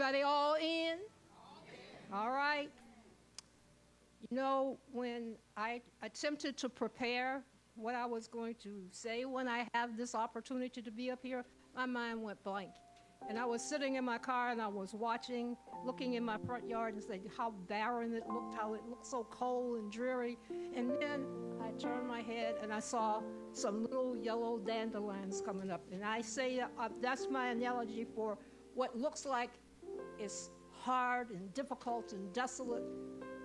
Everybody all in? All right. You know, when I attempted to prepare what I was going to say when I have this opportunity to be up here, my mind went blank. And I was sitting in my car and I was watching, looking in my front yard and saying how barren it looked, how it looked so cold and dreary. And then I turned my head and I saw some little yellow dandelions coming up. And I say uh, that's my analogy for what looks like is hard and difficult and desolate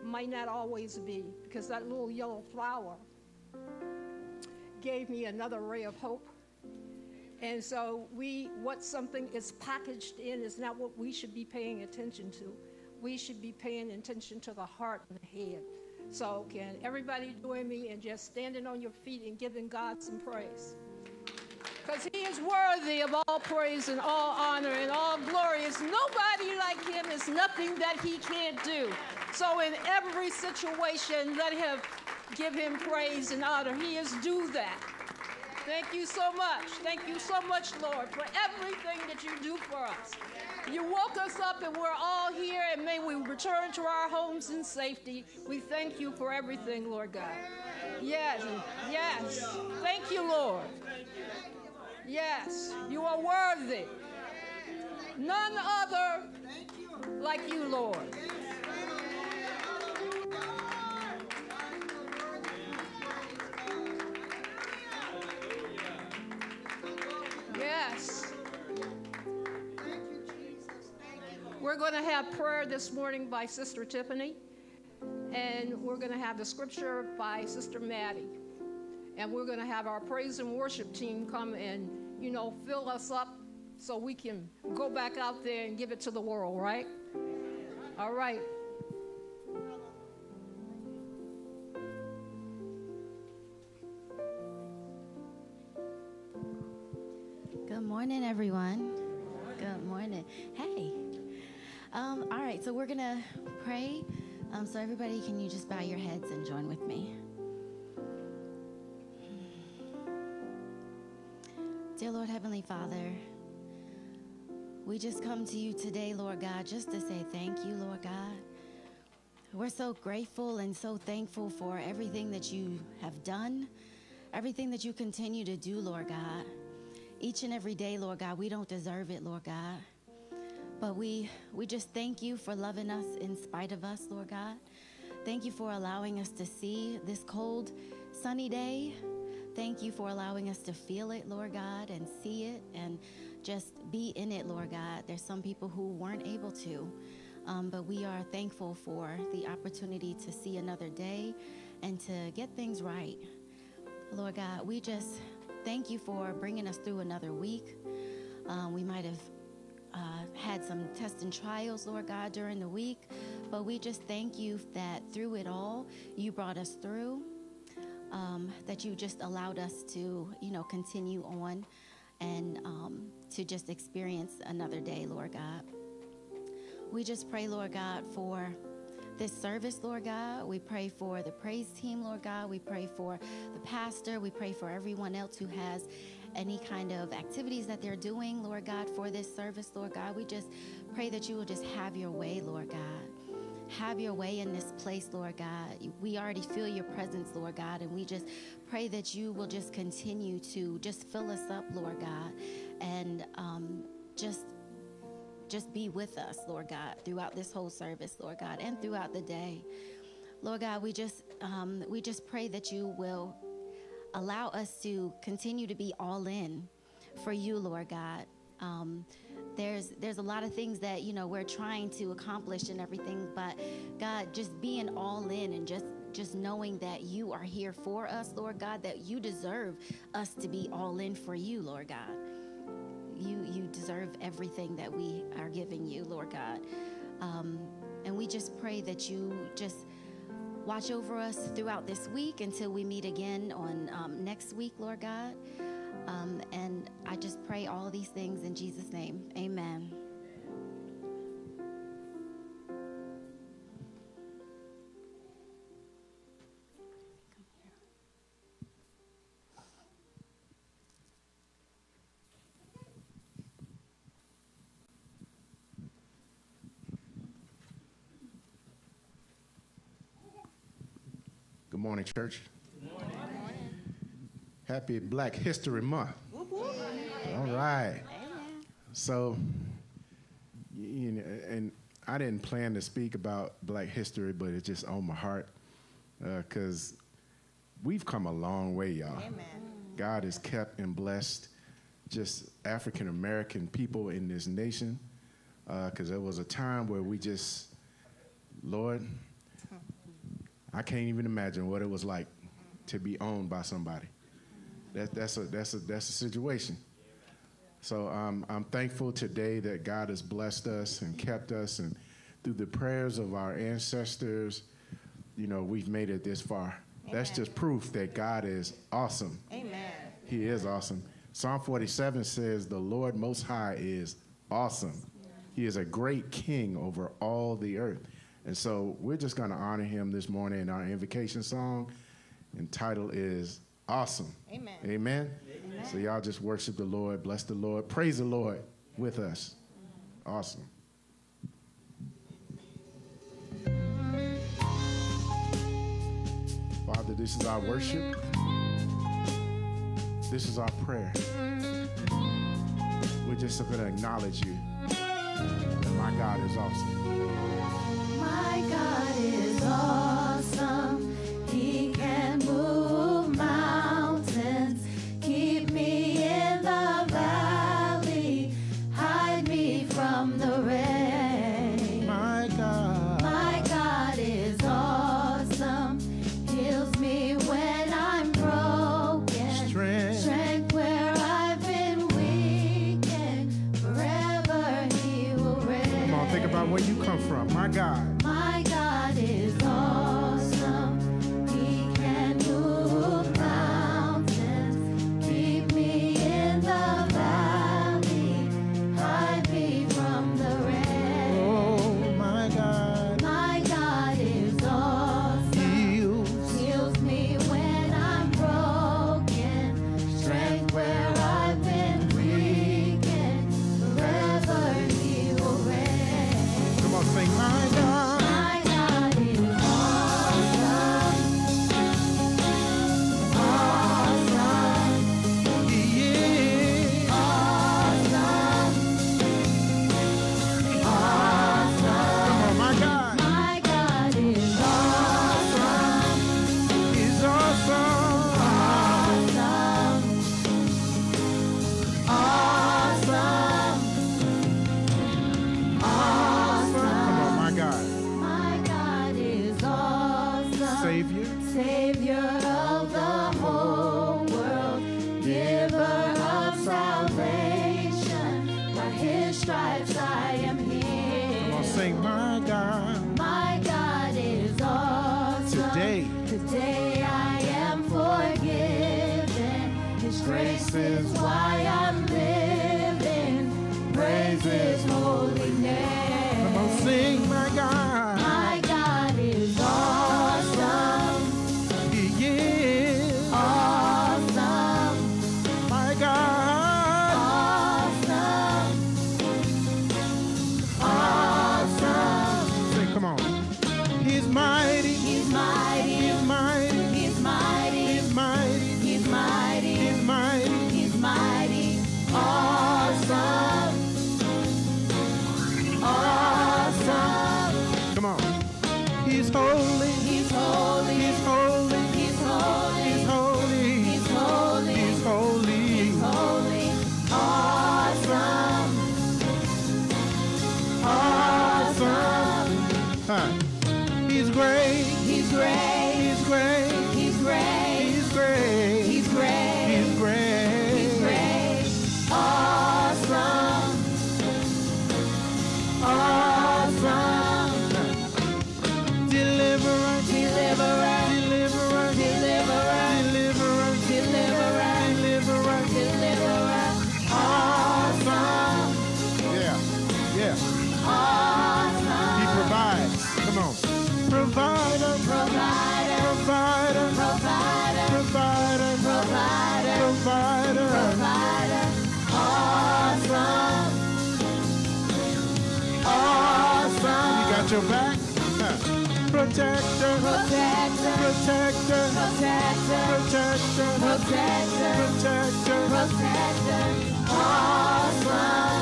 might not always be because that little yellow flower gave me another ray of hope and so we, what something is packaged in is not what we should be paying attention to. We should be paying attention to the heart and the head. So can everybody join me in just standing on your feet and giving God some praise? Because he is worthy of all praise and all honor and all glory. It's nobody like him. It's nothing that he can't do. So in every situation, let him give him praise and honor. He is due that. Thank you so much. Thank you so much, Lord, for everything that you do for us. You woke us up and we're all here, and may we return to our homes in safety. We thank you for everything, Lord God. Yes, yes. Thank you, Lord. Yes, you are worthy. None other like you, Lord. Yes. We're going to have prayer this morning by Sister Tiffany, and we're going to have the scripture by Sister Maddie. And we're going to have our praise and worship team come and, you know, fill us up so we can go back out there and give it to the world, right? All right. Good morning, everyone. Good morning. Hey. Um, all right, so we're going to pray. Um, so, everybody, can you just bow your heads and join with me? Dear Lord Heavenly Father, we just come to you today, Lord God, just to say thank you, Lord God. We're so grateful and so thankful for everything that you have done, everything that you continue to do, Lord God each and every day, Lord God. We don't deserve it, Lord God. But we, we just thank you for loving us in spite of us, Lord God. Thank you for allowing us to see this cold, sunny day. Thank you for allowing us to feel it, Lord God, and see it and just be in it, Lord God. There's some people who weren't able to, um, but we are thankful for the opportunity to see another day and to get things right. Lord God, we just thank you for bringing us through another week. Um, we might have uh, had some tests and trials, Lord God, during the week, but we just thank you that through it all, you brought us through. Um, that you just allowed us to, you know, continue on and um, to just experience another day, Lord God. We just pray, Lord God, for this service, Lord God. We pray for the praise team, Lord God. We pray for the pastor. We pray for everyone else who has any kind of activities that they're doing, Lord God, for this service, Lord God. We just pray that you will just have your way, Lord God. Have your way in this place, Lord God. We already feel your presence, Lord God, and we just pray that you will just continue to just fill us up, Lord God, and um, just just be with us, Lord God, throughout this whole service, Lord God, and throughout the day. Lord God, we just um, we just pray that you will allow us to continue to be all in for you, Lord God. Um, there's there's a lot of things that you know we're trying to accomplish and everything, but God, just being all in and just just knowing that you are here for us, Lord God, that you deserve us to be all in for you, Lord God you you deserve everything that we are giving you, Lord God. Um, and we just pray that you just watch over us throughout this week until we meet again on um, next week, Lord God. Um, and I just pray all these things in Jesus' name. Amen. Good morning, church. Happy Black History Month. All right. So, you know, and I didn't plan to speak about Black history, but it's just on my heart uh, because we've come a long way, y'all. God has kept and blessed just African American people in this nation uh, because there was a time where we just, Lord, I can't even imagine what it was like to be owned by somebody. That, that's, a, that's, a, that's a situation. So um, I'm thankful today that God has blessed us and kept us, and through the prayers of our ancestors, you know, we've made it this far. That's just proof that God is awesome. Amen. He is awesome. Psalm 47 says, The Lord Most High is awesome. He is a great king over all the earth. And so we're just going to honor him this morning. In our invocation song entitled is Awesome. Amen. Amen. So y'all just worship the Lord, bless the Lord, praise the Lord with us. Awesome. Father, this is our worship. This is our prayer. We're just going to acknowledge you. That my God is awesome. My God is awesome. your back. Protector, protector, protector, protector, protector, protector, protector, protector, awesome.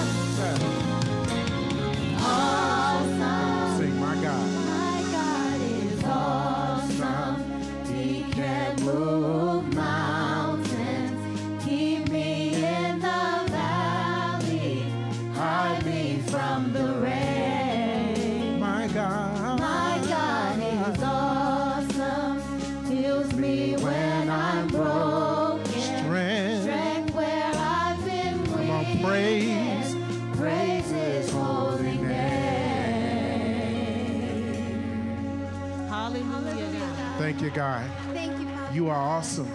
God. Thank you, you, Father. You are awesome.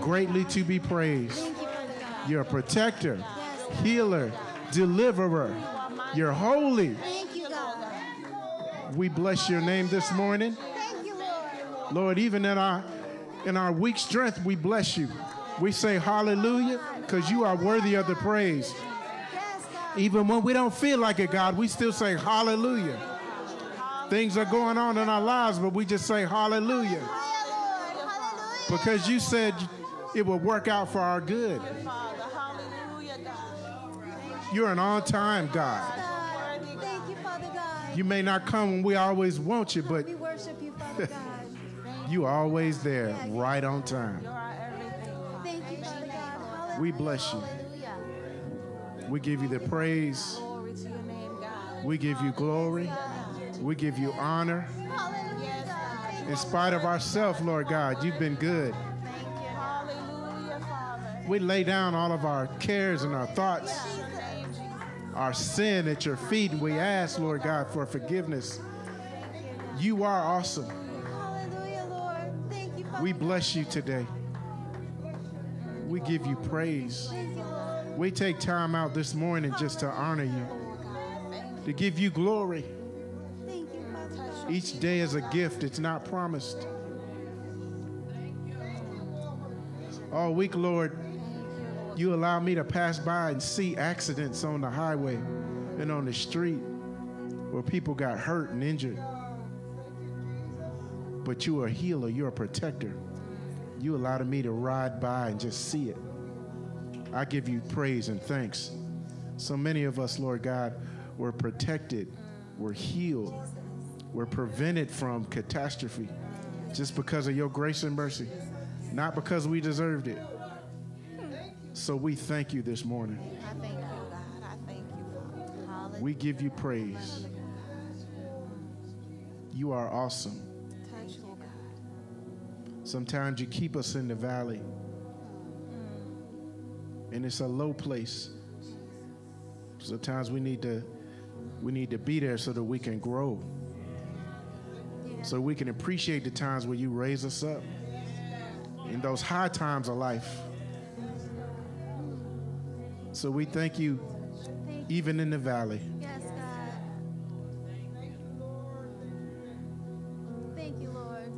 Greatly to be praised. Thank you. You're a protector, healer, deliverer. You're holy. Thank you, God. We bless your name this morning. Thank you, Lord. Lord, even in our in our weak strength, we bless you. We say hallelujah because you are worthy of the praise. Even when we don't feel like it, God, we still say hallelujah. Things are going on in our lives, but we just say hallelujah because you said it will work out for our good. You're an on time God. You, may not come when we always want you, but you, are always there, right on time. We bless you. We give you the praise. We give you glory. We give you honor. In spite of ourselves, Lord God, you've been good. We lay down all of our cares and our thoughts, our sin at your feet, and we ask, Lord God, for forgiveness. You are awesome. We bless you today. We give you praise. We take time out this morning just to honor you, to give you glory. Each day is a gift, it's not promised. All week, Lord, you allow me to pass by and see accidents on the highway and on the street where people got hurt and injured. But you are a healer, you're a protector. You allowed me to ride by and just see it. I give you praise and thanks. So many of us, Lord God, were protected, were healed, were prevented from catastrophe just because of your grace and mercy, not because we deserved it. So we thank you this morning. I thank you, God. I thank you, Father. We give you praise. You are awesome. Sometimes you keep us in the valley, mm. and it's a low place. Sometimes we need to we need to be there so that we can grow. So we can appreciate the times where you raise us up in those high times of life. So we thank you even in the valley. Yes, God. Thank you, Lord.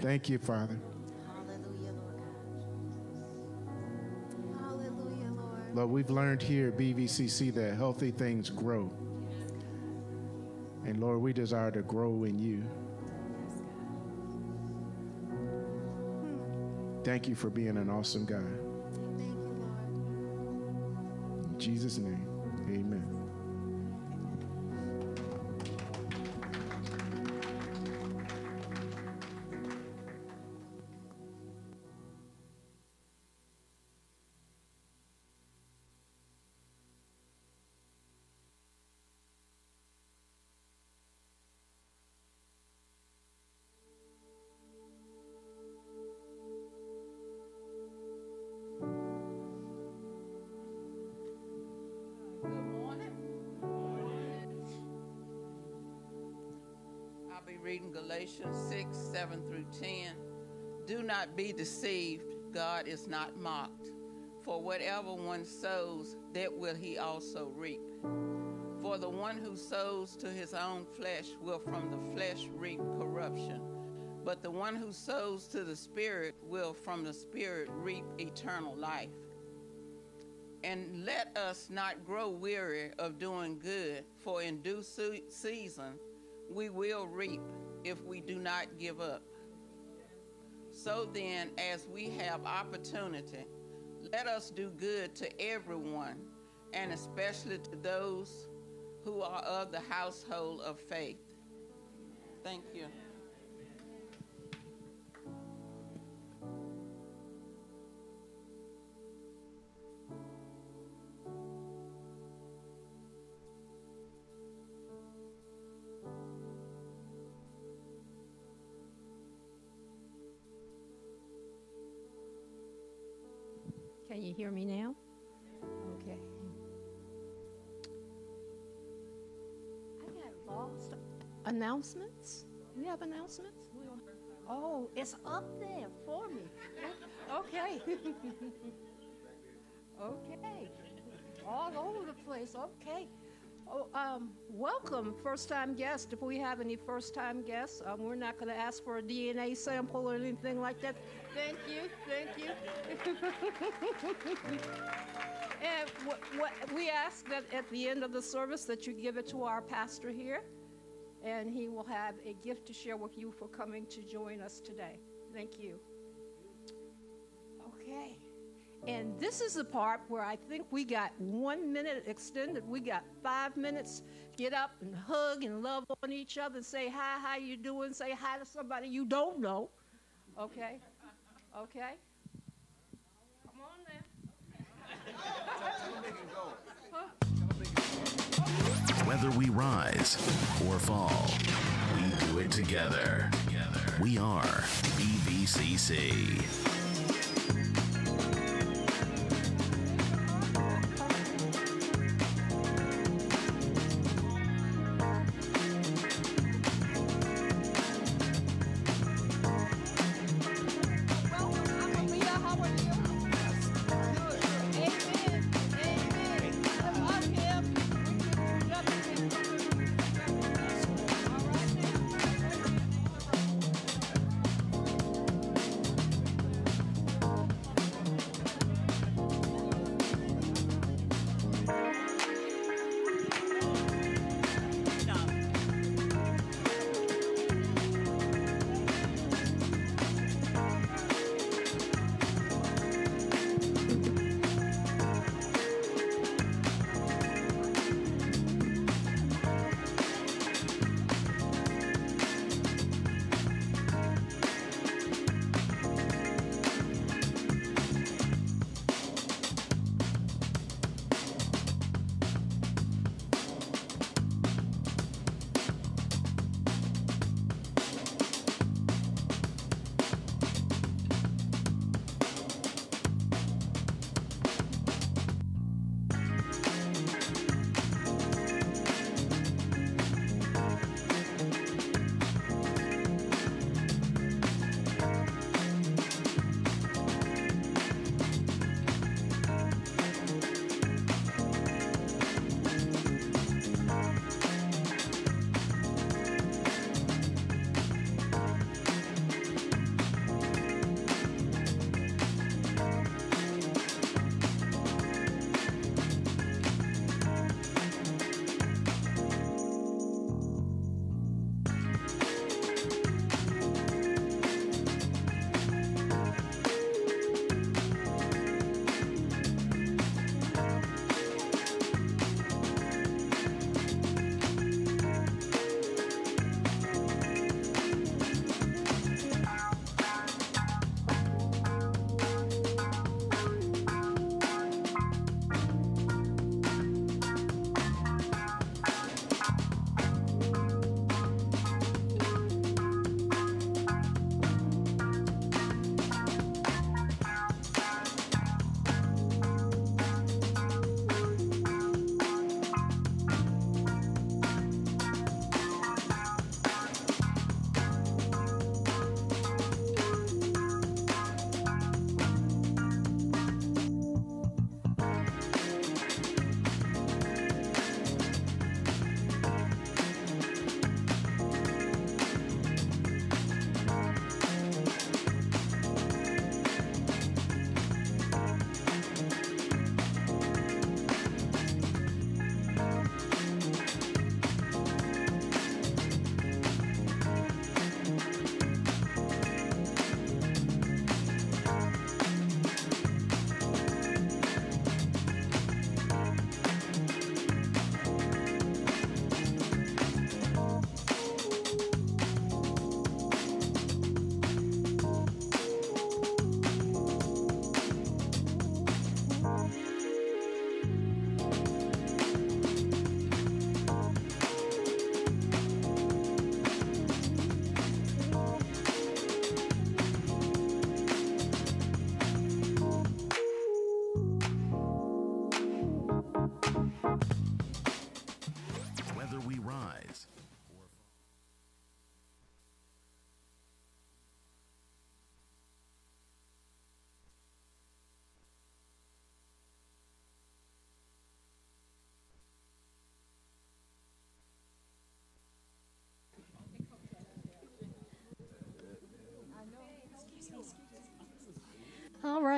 Thank you, Father. Hallelujah, Lord God. Hallelujah, Lord. Lord, we've learned here at BVCC that healthy things grow. And Lord, we desire to grow in you. Thank you for being an awesome God. Thank you, Lord. In Jesus' name, amen. God is not mocked. For whatever one sows, that will he also reap. For the one who sows to his own flesh will from the flesh reap corruption. But the one who sows to the Spirit will from the Spirit reap eternal life. And let us not grow weary of doing good, for in due season we will reap if we do not give up. So then, as we have opportunity, let us do good to everyone, and especially to those who are of the household of faith. Thank you. Can you hear me now? Okay. I got lost. Announcements? We have announcements? Oh, it's up there for me. Okay. Okay. All over the place, okay. Oh, um, welcome, first-time guest. If we have any first-time guests, um, we're not gonna ask for a DNA sample or anything like that. Thank you, thank you. And what, what, we ask that at the end of the service that you give it to our pastor here, and he will have a gift to share with you for coming to join us today. Thank you. Okay. And this is the part where I think we got one minute extended. We got five minutes. Get up and hug and love on each other and say hi, how you doing? Say hi to somebody you don't know. Okay? Okay? Come on now. Whether we rise or fall, we do it together. We are BVCC.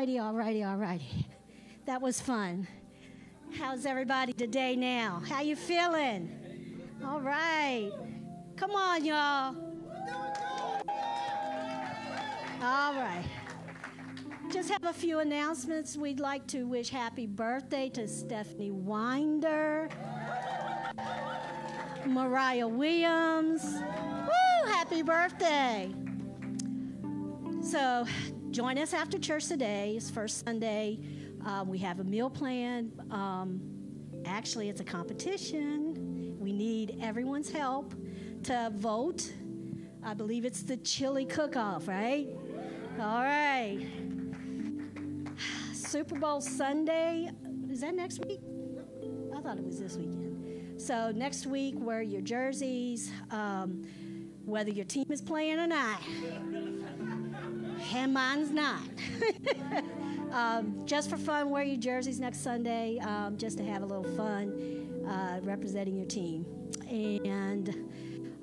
Righty, all righty, all righty. That was fun. How's everybody today now? How you feeling? All right. Come on, y'all. All right. Just have a few announcements. We'd like to wish happy birthday to Stephanie Winder, Mariah Williams. Woo! Happy birthday. So, join us after church today. It's first Sunday. Um, we have a meal plan. Um, actually, it's a competition. We need everyone's help to vote. I believe it's the chili cook off, right? All right. Super Bowl Sunday. Is that next week? I thought it was this weekend. So, next week, wear your jerseys, um, whether your team is playing or not. And mine's not. um, just for fun, wear your jerseys next Sunday, um, just to have a little fun uh, representing your team. And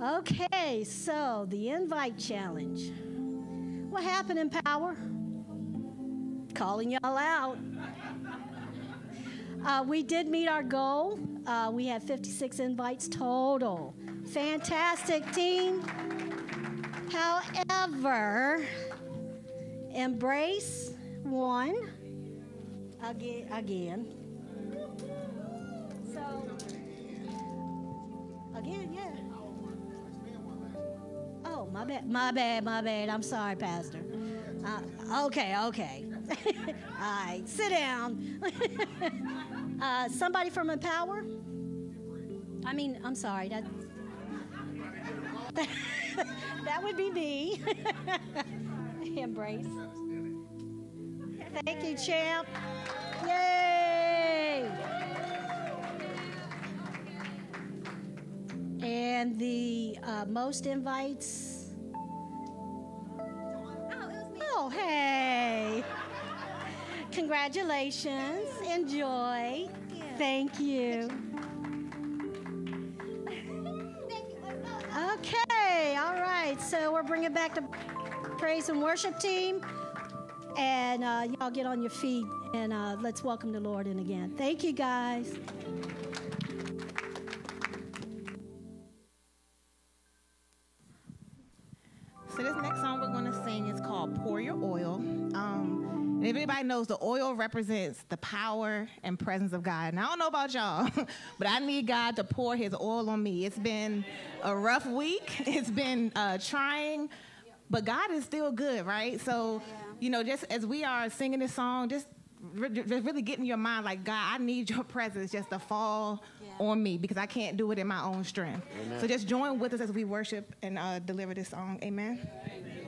okay, so the invite challenge. What happened Empower? Calling y'all out. Uh, we did meet our goal. Uh, we had 56 invites total. Fantastic team. However, Embrace won again. Again. So again, yeah. Oh, my bad, my bad, my bad. I'm sorry, Pastor. Uh, okay, okay. All right, sit down. uh, somebody from Empower? I mean, I'm sorry. That, that would be me. Embrace. Thank you, champ. Yay! And the uh, most invites. Oh, hey. Congratulations. Enjoy. Thank you. Okay, all right. So we're bringing back the praise and worship team. And uh, y'all get on your feet and uh, let's welcome the Lord in again. Thank you, guys. So this next song we're going to sing is called "Pour Your Oil." Um, and if anybody knows, the oil represents the power and presence of God. And I don't know about y'all, but I need God to pour His oil on me. It's been a rough week. It's been uh, trying, but God is still good, right? So, you know, just as we are singing this song, just re- just really get in your mind, like God, I need Your presence just to fall on me because I can't do it in my own strength. So just join with us as we worship and uh, deliver this song. Amen. Pour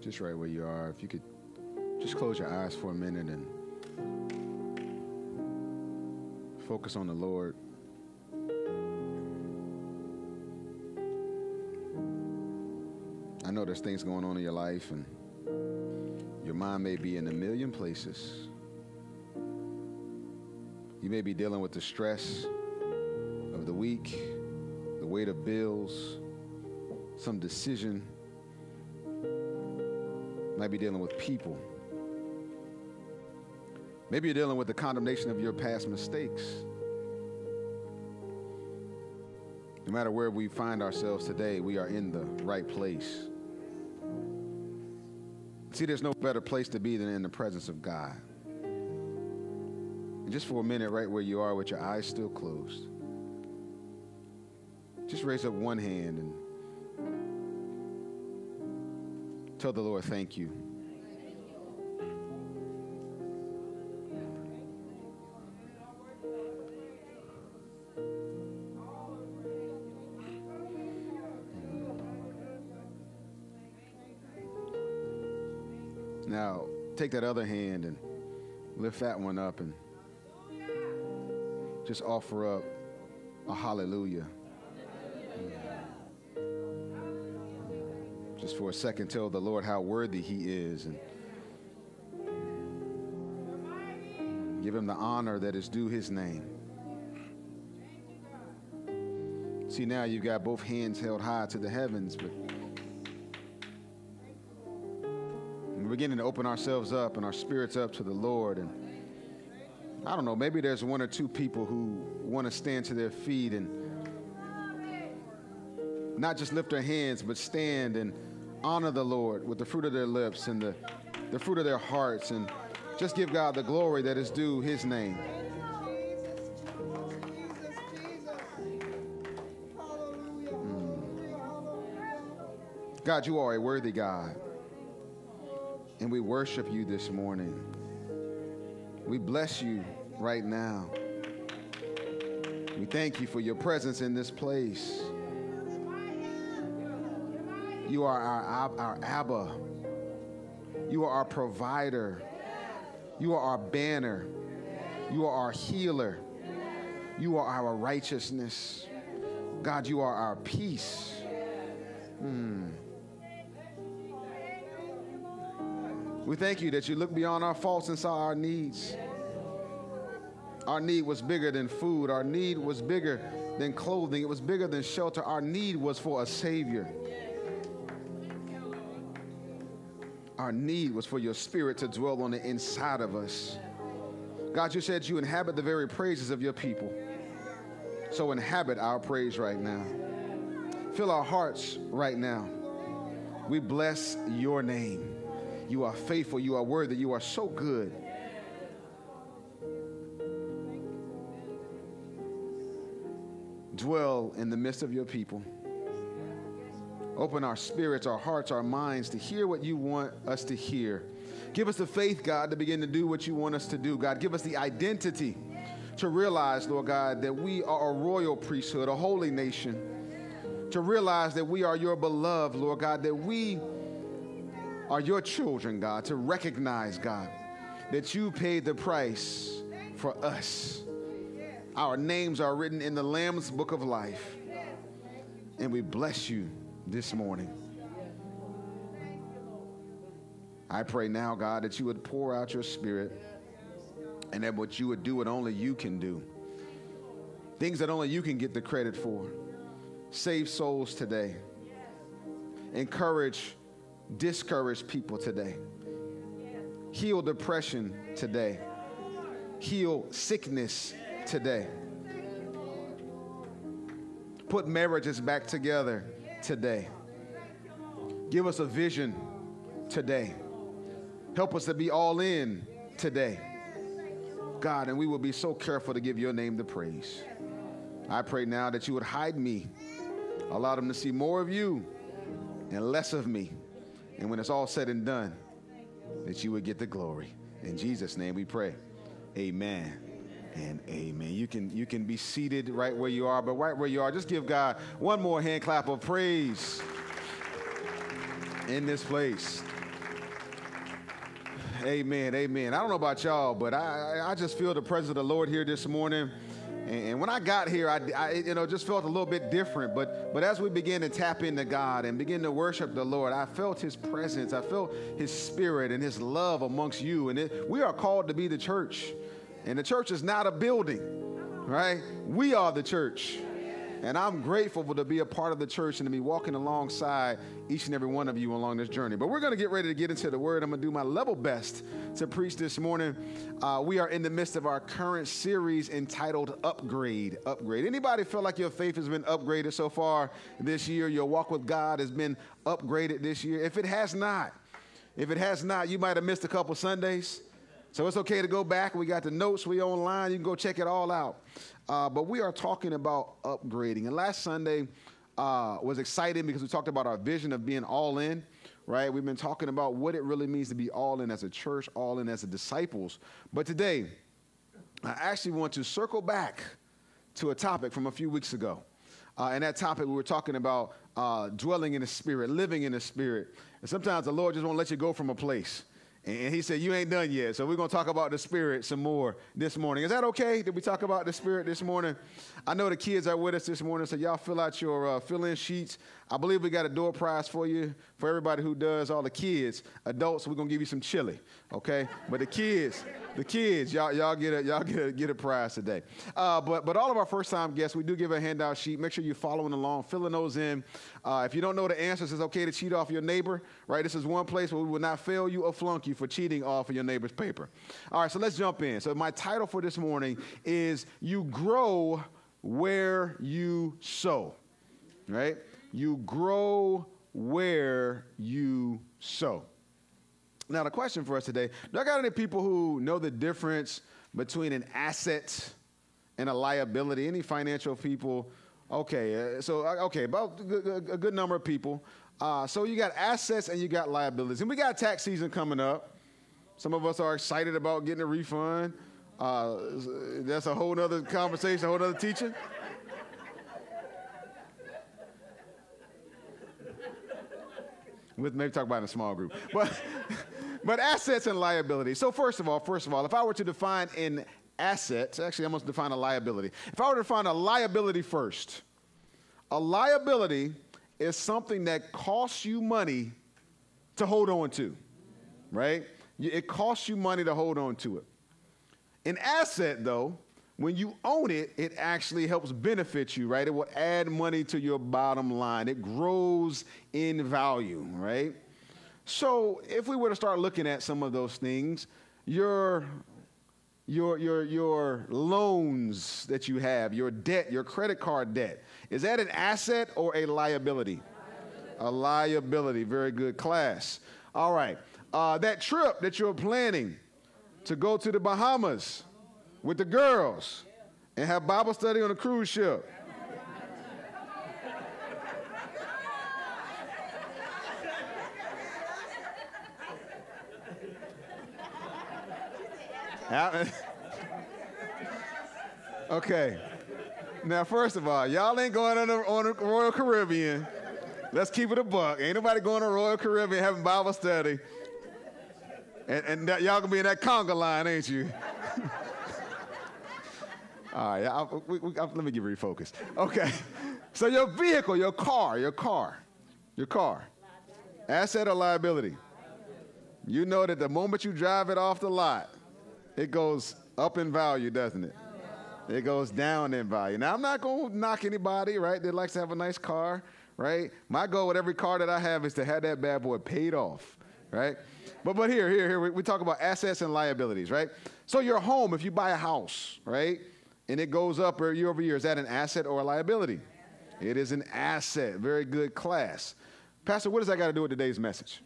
just right where you are, if you could just close your eyes for a minute and focus on the Lord. I know there's things going on in your life, and your mind may be in a million places. You may be dealing with the stress of the week, the weight of bills, some decision might be dealing with people. Maybe you're dealing with the condemnation of your past mistakes. No matter where we find ourselves today, we are in the right place. See, there's no better place to be than in the presence of God. And just for a minute, right where you are with your eyes still closed, just raise up one hand and tell the Lord, thank you. Now, take that other hand and lift that one up and just offer up a hallelujah. Just for a second, tell the Lord how worthy He is and give Him the honor that is due His name. See, now you've got both hands held high to the heavens, but we're beginning to open ourselves up and our spirits up to the Lord. And I don't know, maybe there's one or two people who want to stand to their feet and not just lift their hands, but stand and honor the Lord with the fruit of their lips and the, the fruit of their hearts and just give God the glory that is due his name. Mm. God, you are a worthy God. And we worship you this morning. We bless you right now. We thank you for your presence in this place. You are our, our Abba. You are our provider. You are our banner. You are our healer. You are our righteousness. God, you are our peace. Hmm. We thank you that you look beyond our faults and saw our needs. Our need was bigger than food. Our need was bigger than clothing. It was bigger than shelter. Our need was for a Savior. Our need was for your spirit to dwell on the inside of us. God, you said you inhabit the very praises of your people. So inhabit our praise right now. Fill our hearts right now. We bless your name. You are faithful. You are worthy. You are so good. Dwell in the midst of your people. Open our spirits, our hearts, our minds to hear what you want us to hear. Give us the faith, God, to begin to do what you want us to do. God, give us the identity to realize, Lord God, that we are a royal priesthood, a holy nation. To realize that we are your beloved, Lord God, that we are your children, God. To recognize, God, that you paid the price for us. Our names are written in the Lamb's book of life. And we bless you this morning. I pray now, God, that you would pour out your spirit and that what you would do what only you can do. Things that only you can get the credit for. Save souls today. Encourage discouraged people today. Heal depression today. Heal sickness today. Put marriages back together today. Give us a vision today. Help us to be all in today. God, and we will be so careful to give your name the praise. I pray now that you would hide me, allow them to see more of you and less of me. And when it's all said and done, that you would get the glory. In Jesus' name we pray. Amen and amen. You can you can be seated right where you are, but right where you are, just give God one more hand clap of praise in this place. Amen, amen. I don't know about y'all, but I, I just feel the presence of the Lord here this morning. And, when I got here, I, I, you know just felt a little bit different. But but as we begin to tap into God and begin to worship the Lord, I felt His presence. I felt His Spirit and His love amongst you. And it, we are called to be the church, and the church is not a building, right? We are the church. And I'm grateful to be a part of the church and to be walking alongside each and every one of you along this journey. But we're going to get ready to get into the word. I'm going to do my level best to preach this morning. Uh, we are in the midst of our current series entitled Upgrade. Upgrade. Anybody feel like your faith has been upgraded so far this year? Your walk with God has been upgraded this year? If it has not, if it has not, you might have missed a couple Sundays. So it's okay to go back. We got the notes. We online. You can go check it all out. Uh, but we are talking about upgrading. And last Sunday uh, was exciting because we talked about our vision of being all in, right? We've been talking about what it really means to be all in as a church, all in as a disciples. But today, I actually want to circle back to a topic from a few weeks ago. Uh, and that topic, we were talking about uh, dwelling in the Spirit, living in the Spirit. And sometimes the Lord just won't let you go from a place. And he said, You ain't done yet. So we're going to talk about the Spirit some more this morning. Is that okay? Did we talk about the Spirit this morning? I know the kids are with us this morning, so y'all fill out your uh, fill in sheets. I believe we got a door prize for you for everybody who does, all the kids. Adults, we're to give you some chili, okay? But the kids, the kids, y'all, y'all get a y'all get a, get a prize today. Uh, but but all of our first time guests, we do give a handout sheet. Make sure you're following along, filling those in. Uh, if you don't know the answers, it's okay to cheat off your neighbor. Right? This is one place where we will not fail you or flunk you for cheating off of your neighbor's paper. All right, so let's jump in. So my title for this morning is "You Grow Where You Sow." Right? You grow where you sow. Now, the question for us today do I got any people who know the difference between an asset and a liability? Any financial people? Okay, uh, so, uh, okay, about a good- number of people. Uh, so, you got assets and you got liabilities. And we got tax season coming up. Some of us are excited about getting a refund. Uh, that's a whole other conversation, a whole other teaching. With maybe talk about it in a small group. But, but assets and liabilities. So first of all, first of all, if I were to define an asset, actually I must define a liability. If I were to define a liability first, a liability is something that costs you money to hold on to, right? It costs you money to hold on to it. An asset, though, when you own it, it actually helps benefit you, right? It will add money to your bottom line. It grows in value, right? So if we were to start looking at some of those things, your your your your loans that you have, your debt, your credit card debt, is that an asset or a liability? A liability. Very good class. All right. Uh, that trip that you're planning to go to the Bahamas with the girls and have Bible study on a cruise ship. Okay. Now, first of all, y'all ain't going on the, on the Royal Caribbean. Let's keep it a buck. Ain't nobody going to Royal Caribbean having Bible study. And, and that, y'all gonna be in that conga line, ain't you? All right, I, we, we, I, let me get refocused. Okay, so your vehicle, your car, your car, your car, asset or liability? You know that the moment you drive it off the lot, it goes up in value, doesn't it? It goes down in value. Now, I'm not going to knock anybody, right, that likes to have a nice car, right? My goal with every car that I have is to have that bad boy paid off, right? But, but here, here, here, we, we talk about assets and liabilities, right? So your home, if you buy a house, right, and it goes up year over year, is that an asset or a liability? It is an asset. Very good class. Pastor, what does that got to do with today's message?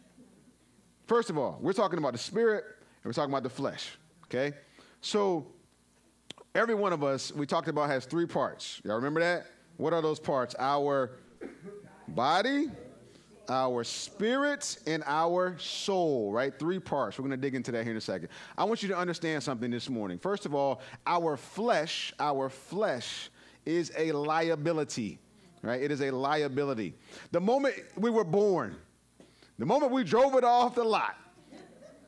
First of all, we're talking about the spirit and we're talking about the flesh, okay? So every one of us, we talked about, has three parts. Y'all remember that? What are those parts? Our body, our spirit, and our soul, right? Three parts. We're going to dig into that here in a second. I want you to understand something this morning. First of all, our flesh, our flesh is a liability, right? It is a liability. The moment we were born, the moment we drove it off the lot,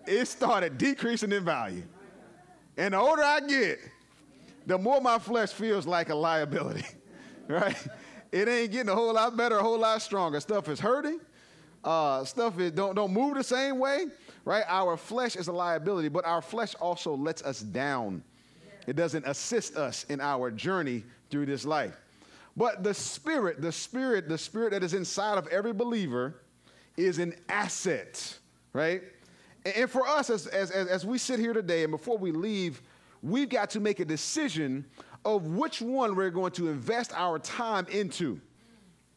it started decreasing in value. And the older I get, the more my flesh feels like a liability, right? It ain't getting a whole lot better, a whole lot stronger. Stuff is hurting. Uh, stuff is don't don't move the same way, right? Our flesh is a liability, but our flesh also lets us down. It doesn't assist us in our journey through this life. But the spirit, the spirit, the spirit that is inside of every believer is an asset, right? And, for us, as, as, as we sit here today and before we leave, we've got to make a decision of which one we're going to invest our time into,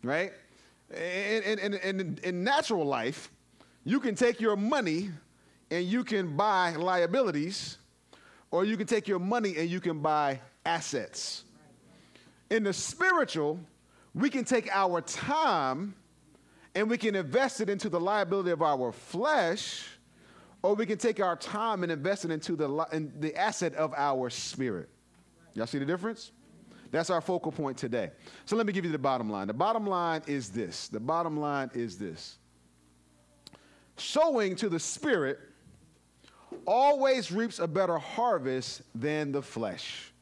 right? In, in, in, in, natural life, you can take your money and you can buy liabilities, or you can take your money and you can buy assets. In the spiritual, we can take our time and we can invest it into the liability of our flesh, or we can take our time and invest it into the, in the asset of our spirit. Y'all see the difference? That's our focal point today. So let me give you the bottom line. The bottom line is this. The bottom line is this. Sowing to the spirit always reaps a better harvest than the flesh.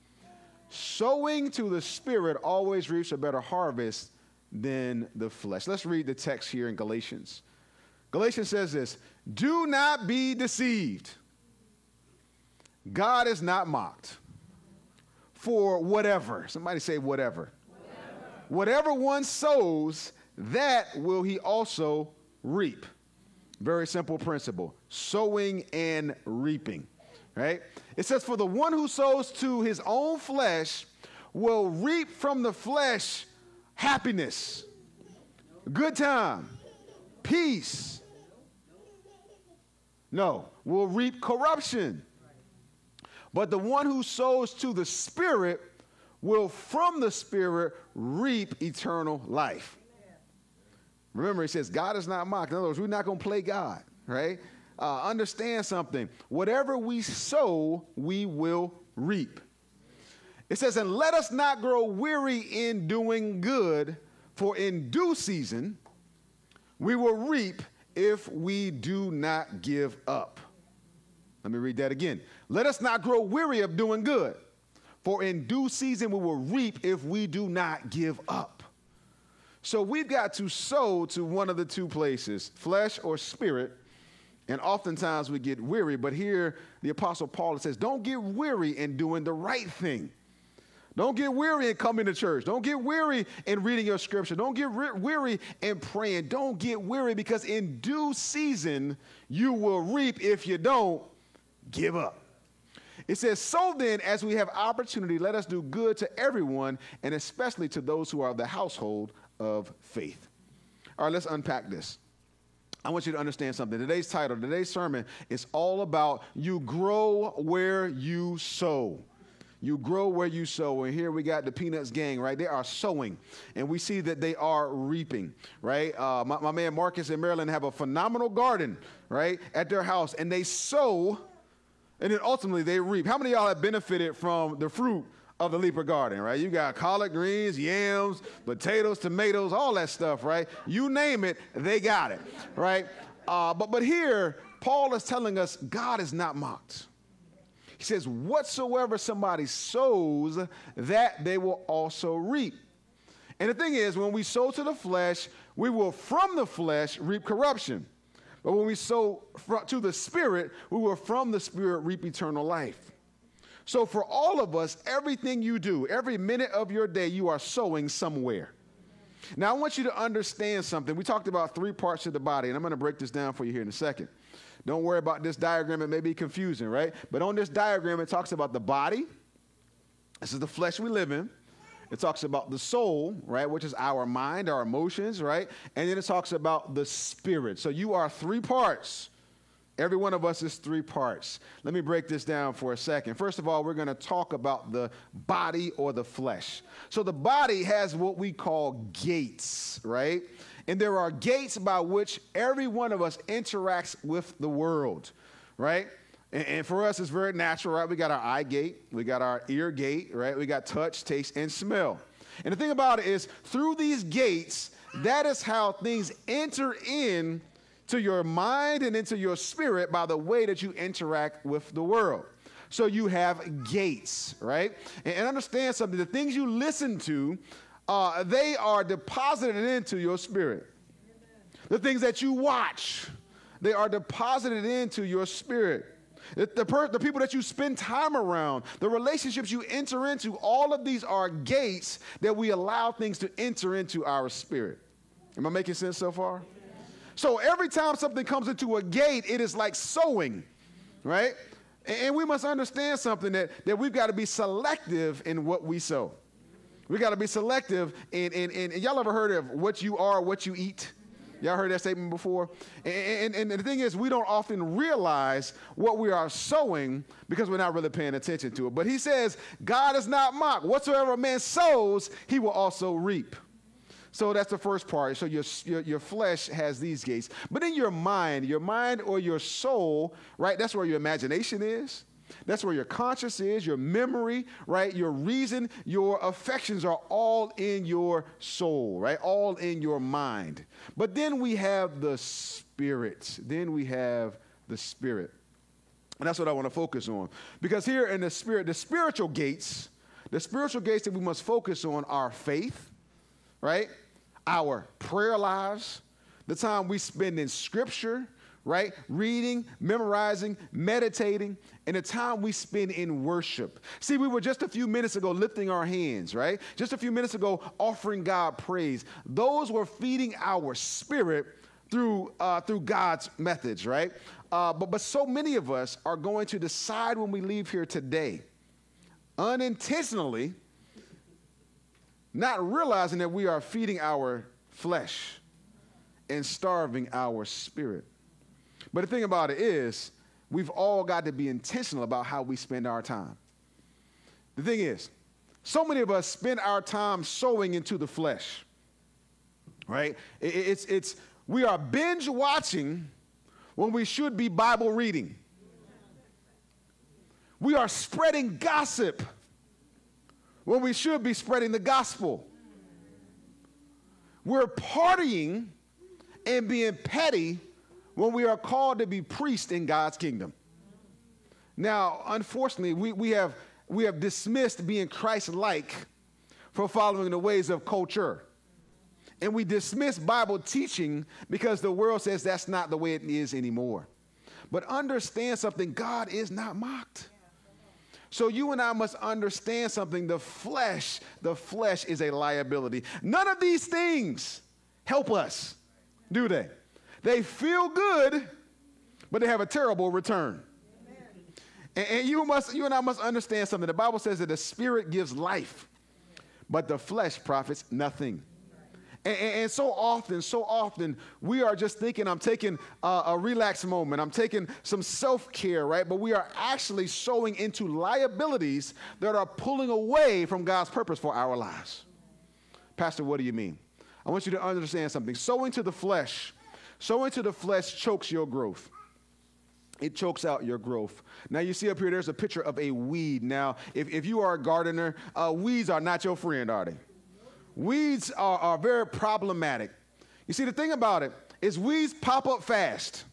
Sowing to the spirit always reaps a better harvest than the flesh. Let's read the text here in Galatians. Galatians says this Do not be deceived. God is not mocked. For whatever, somebody say whatever. Whatever, whatever one sows, that will he also reap. Very simple principle sowing and reaping, right? It says, For the one who sows to his own flesh will reap from the flesh happiness. good time, peace. No, will reap corruption. But the one who sows to the Spirit will from the Spirit reap eternal life. Remember, he says, God is not mocked. In other words, we're not going to play God, right? Uh, understand something. Whatever we sow, we will reap. It says, and let us not grow weary in doing good, for in due season we will reap if we do not give up. Let me read that again. Let us not grow weary of doing good, for in due season we will reap if we do not give up. So we've got to sow to one of the two places, flesh or spirit. And oftentimes we get weary, but here the Apostle Paul says, Don't get weary in doing the right thing. Don't get weary in coming to church. Don't get weary in reading your scripture. Don't get re- weary in praying. Don't get weary because in due season you will reap if you don't give up. It says, So then, as we have opportunity, let us do good to everyone, and especially to those who are of the household of faith. All right, let's unpack this. I want you to understand something. Today's title, today's sermon is all about you grow where you sow. You grow where you sow. And here we got the Peanuts gang, right? They are sowing. And we see that they are reaping, right? Uh, my, my man Marcus and Marilyn have a phenomenal garden, right, at their house. And they sow, and then ultimately they reap. How many y'all have benefited from the fruit of the Leaper Garden, right? You got collard greens, yams, potatoes, tomatoes, all that stuff, right? You name it, they got it, right? Uh, but, but here, Paul is telling us God is not mocked. He says, Whatsoever somebody sows, that they will also reap. And the thing is, when we sow to the flesh, we will from the flesh reap corruption. But when we sow to the Spirit, we will from the Spirit reap eternal life. So, for all of us, everything you do, every minute of your day, you are sowing somewhere. Now, I want you to understand something. We talked about three parts of the body, and I'm going to break this down for you here in a second. Don't worry about this diagram, it may be confusing, right? But on this diagram, it talks about the body. This is the flesh we live in. It talks about the soul, right, which is our mind, our emotions, right? And then it talks about the spirit. So you are three parts. Every one of us is three parts. Let me break this down for a second. First of all, we're going to talk about the body or the flesh. So the body has what we call gates, right? And there are gates by which every one of us interacts with the world, right? And, and, for us, it's very natural, right? We got our eye gate, we got our ear gate, right? We got touch, taste, and smell. And the thing about it is, through these gates, that is how things enter in to your mind and into your spirit by the way that you interact with the world. So you have gates, right? And, and understand something the things you listen to uh, they are deposited into your spirit. The things that you watch, they are deposited into your spirit. The, the, per, the, people that you spend time around, the relationships you enter into, all of these are gates that we allow things to enter into our spirit. Am I making sense so far? So every time something comes into a gate, it is like sowing, right? And, we must understand something that, that we've got to be selective in what we sow. We got to be selective. And, and, and, and, y'all ever heard of what you are, what you eat? Y'all heard that statement before? And, and, and the thing is, we don't often realize what we are sowing because we're not really paying attention to it. But he says, God is not mocked. Whatsoever a man sows, he will also reap. So that's the first part. So your, your, your, flesh has these gates. But in your mind, your mind or your soul, right, that's where your imagination is. That's where your conscience is, your memory, right? Your reason, your affections are all in your soul, right? All in your mind. But then we have the spirit. Then we have the spirit. And that's what I want to focus on. Because here in the spirit, the spiritual gates, the spiritual gates that we must focus on are faith, right? Our prayer lives, the time we spend in scripture, right? Reading, memorizing, meditating, and the time we spend in worship. See, we were just a few minutes ago lifting our hands, right? Just a few minutes ago offering God praise. Those were feeding our spirit through, uh, through God's methods, right? Uh, but, but so many of us are going to decide when we leave here today, unintentionally, not realizing that we are feeding our flesh and starving our spirit. But the thing about it is, we've all got to be intentional about how we spend our time. The thing is, so many of us spend our time sowing into the flesh, right? It's, it's, we are binge watching when we should be Bible reading. We are spreading gossip when we should be spreading the gospel. We're partying and being petty when we are called to be priests in God's kingdom. Now, unfortunately, we, we, have, we have dismissed being Christ like for following the ways of culture. And we dismiss Bible teaching because the world says that's not the way it is anymore. But understand something God is not mocked. So you and I must understand something. The flesh, the flesh is a liability. None of these things help us, do they? They feel good, but they have a terrible return. And, and you must, you and I must understand something. The Bible says that the spirit gives life, but the flesh profits nothing. And, and- so often, so often, we are just thinking, I'm taking uh, a relax moment, I'm taking some self care, right? But we are actually sowing into liabilities that are pulling away from God's purpose for our lives. Pastor, what do you mean? I want you to understand something. Sowing to the flesh, sowing to the flesh chokes your growth. It chokes out your growth. Now, you see up here, there's a picture of a weed. Now, if, if you are a gardener, uh, weeds are not your friend, are they? Weeds are, are very problematic. You see, the thing about it is weeds pop up fast,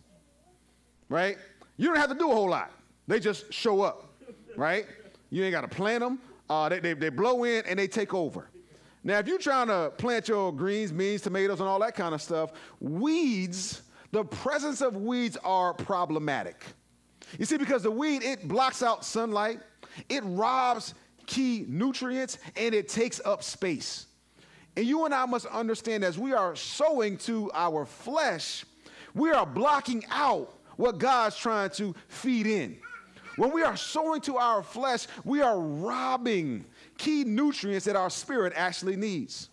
right? You don't have to do a whole lot. They just show up, right? You ain't got to plant them. Uh, they, they, they blow in and they take over. Now, if you're trying to plant your greens, beans, tomatoes, and all that kind of stuff, weeds, the presence of weeds are problematic. You see, because the weed, it blocks out sunlight, it robs key nutrients, and it takes up space. And you and I must understand as we are sowing to our flesh, we are blocking out what God's trying to feed in. When we are sowing to our flesh, we are robbing key nutrients that our spirit actually needs.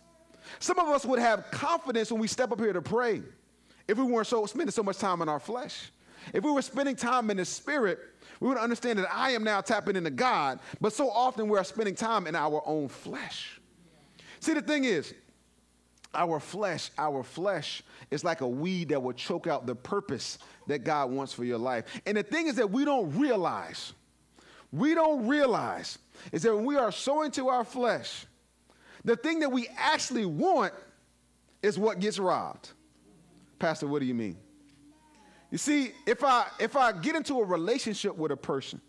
Some of us would have confidence when we step up here to pray if we weren't so spending so much time in our flesh. If we were spending time in the spirit, we would understand that I am now tapping into God, but so often we are spending time in our own flesh. See, the thing is, our flesh, our flesh is like a weed that will choke out the purpose that God wants for your life. And the thing is that we don't realize, we don't realize is that when we are sowing to our flesh, the thing that we actually want is what gets robbed. Pastor, what do you mean? You see, if I if I get into a relationship with a person,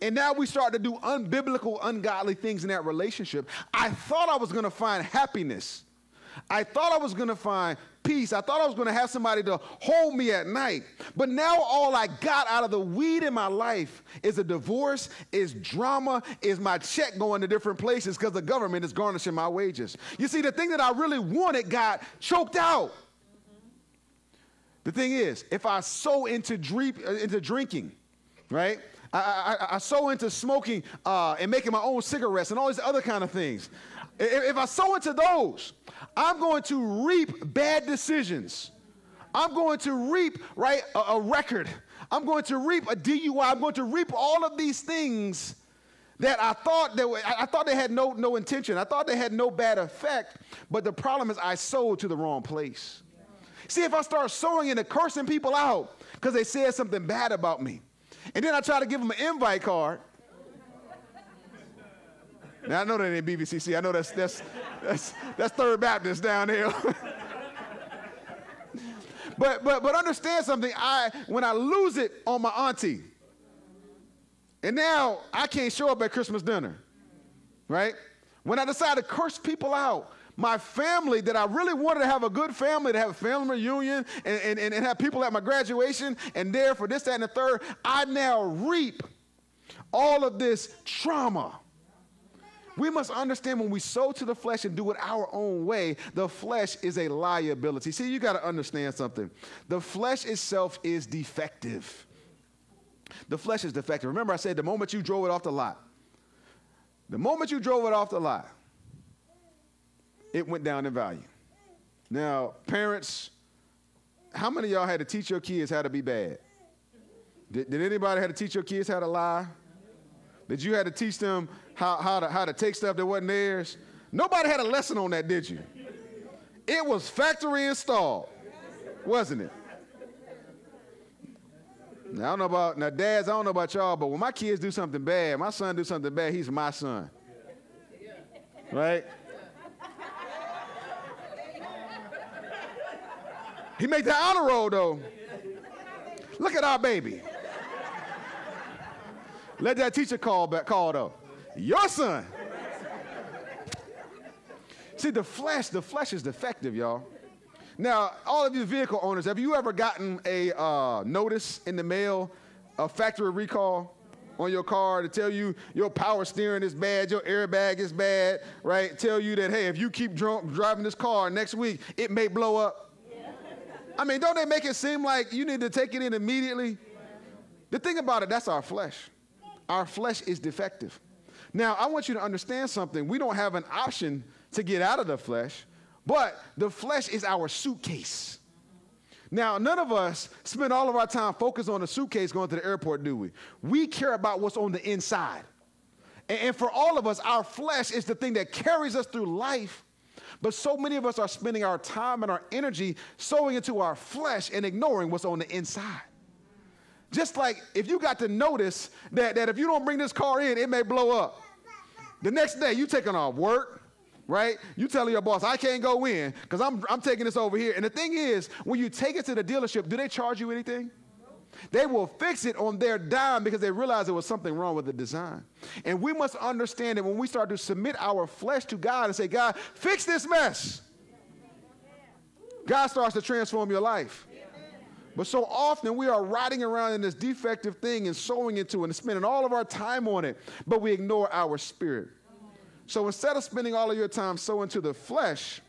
and now we start to do unbiblical, ungodly things in that relationship, I thought I was gonna find happiness. I thought I was gonna find peace. I thought I was gonna have somebody to hold me at night. But now all I got out of the weed in my life is a divorce, is drama, is my check going to different places because the government is garnishing my wages. You see, the thing that I really wanted got choked out. The thing is, if I sow into, drink, uh, into drinking, right? I, I, I sow into smoking uh, and making my own cigarettes and all these other kind of things. If, I sow into those, I'm going to reap bad decisions. I'm going to reap, right, a, a record. I'm going to reap a DUI. I'm going to reap all of these things that I thought that I thought they had no, no intention. I thought they had no bad effect. But the problem is I sowed to the wrong place. See, if I start sowing into cursing people out because they said something bad about me, and then I try to give them an invite card. Now I know that ain't BVCC. I know that's that's that's that's Third Baptist down there. but but but understand something. I when I lose it on my auntie, and now I can't show up at Christmas dinner, right? When I decide to curse people out, my family that I really wanted to have a good family, to have a family reunion and, and, and, and have people at my graduation and there for this, that, and the third, I now reap all of this trauma. We must understand when we sow to the flesh and do it our own way, the flesh is a liability. See, you got to understand something. The flesh itself is defective. The flesh is defective. Remember, I said the moment you drove it off the lot, the moment you drove it off the lot, it went down in value. Now, parents, how many of y'all had to teach your kids how to be bad? Did, did anybody have to teach your kids how to lie? Did you had to teach them how, how, to, how to take stuff that wasn't theirs? Nobody had a lesson on that, did you? It was factory installed, wasn't it? Now, I don't know about now, dads. I don't know about y'all, but when my kids do something bad, my son do something bad, he's my son, right? He make the honor roll though. Look at our baby. Let that teacher call back, call though. Your son. See, the flesh, the flesh is defective, y'all. Now, all of you vehicle owners, have you ever gotten a uh, notice in the mail, a factory recall on your car to tell you your power steering is bad, your airbag is bad, right? Tell you that, hey, if you keep drunk, driving this car next week, it may blow up. I mean, don't they make it seem like you need to take it in immediately? The thing about it, that's our flesh. Our flesh is defective. Now, I want you to understand something. We don't have an option to get out of the flesh, but the flesh is our suitcase. Now, none of us spend all of our time focused on the suitcase going to the airport, do we? We care about what's on the inside. And, and for all of us, our flesh is the thing that carries us through life. But so many of us are spending our time and our energy sowing into our flesh and ignoring what's on the inside. Just like if you got to notice that, that if you don't bring this car in, it may blow up. The next day, you taking off work, right? You telling your boss, I can't go in because I'm, I'm taking this over here. And the thing is, when you take it to the dealership, do they charge you anything? They will fix it on their dime because they realize there was something wrong with the design. And we must understand that when we start to submit our flesh to God and say, God, fix this mess, God starts to transform your life. But so often we are riding around in this defective thing and sowing into it and spending all of our time on it, but we ignore our spirit. So instead of spending all of your time sowing to the flesh,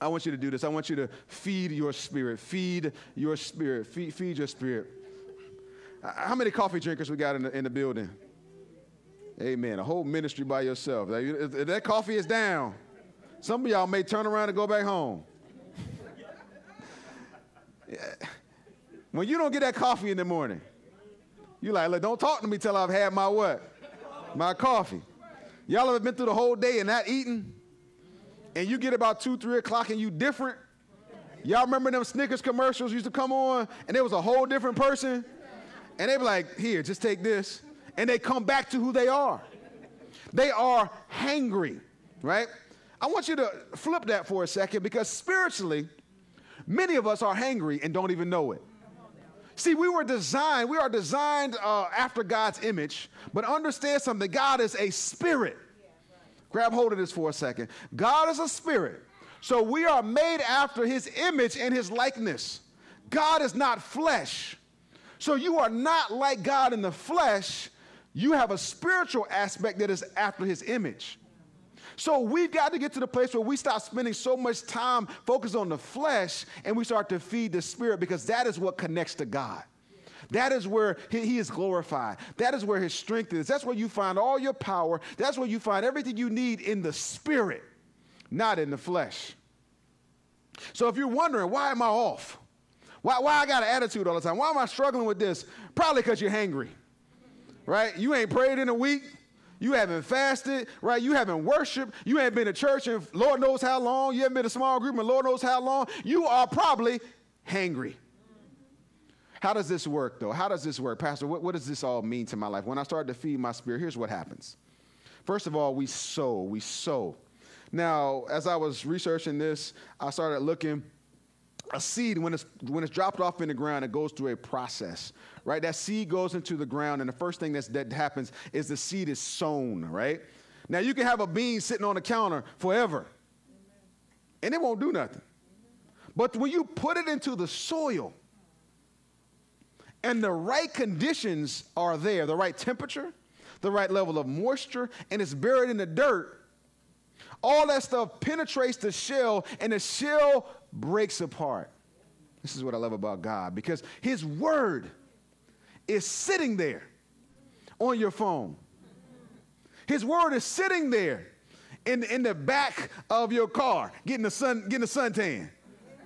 I want you to do this. I want you to feed your spirit. Feed your spirit. Feed, feed your spirit. How many coffee drinkers we got in the, in the building? Amen. A whole ministry by yourself. That coffee is down, some of y'all may turn around and go back home. When you don't get that coffee in the morning, you like, look, don't talk to me till I've had my what? My coffee. Y'all have been through the whole day and not eating? And you get about two, three o'clock and you different? Y'all remember them Snickers commercials used to come on and there was a whole different person? And they be like, here, just take this. And they come back to who they are. They are hangry, right? I want you to flip that for a second because spiritually, many of us are hangry and don't even know it. See, we were designed, we are designed uh, after God's image, but understand something God is a spirit. Grab hold of this for a second. God is a spirit. So we are made after his image and his likeness. God is not flesh. So you are not like God in the flesh. You have a spiritual aspect that is after his image. So we've got to get to the place where we stop spending so much time focused on the flesh and we start to feed the spirit because that is what connects to God. That is where he, is glorified. That is where his strength is. That's where you find all your power. That's where you find everything you need in the spirit, not in the flesh. So if you're wondering, why am I off? Why, why I got an attitude all the time? Why am I struggling with this? Probably because you're hangry, right? You ain't prayed in a week. You haven't fasted, right? You haven't worshiped. You ain't been to church in Lord knows how long. You haven't been a small group in Lord knows how long. You are probably hangry. How does this work, though? How does this work? Pastor, what, what does this all mean to my life? When I start to feed my spirit, here's what happens. First of all, we sow. We sow. Now, as I was researching this, I started looking a seed when it's when it's dropped off in the ground it goes through a process right? That seed goes into the ground and the first thing that's, that happens is the seed is sown right? Now you can have a bean sitting on the counter forever and it won't do nothing. But when you put it into the soil and the right conditions are there the right temperature, the right level of moisture, and it's buried in the dirt, all that stuff penetrates the shell and the shell breaks apart. This is what I love about God because His Word is sitting there on your phone. His Word is sitting there in, in the back of your car, getting the sun, getting the suntan.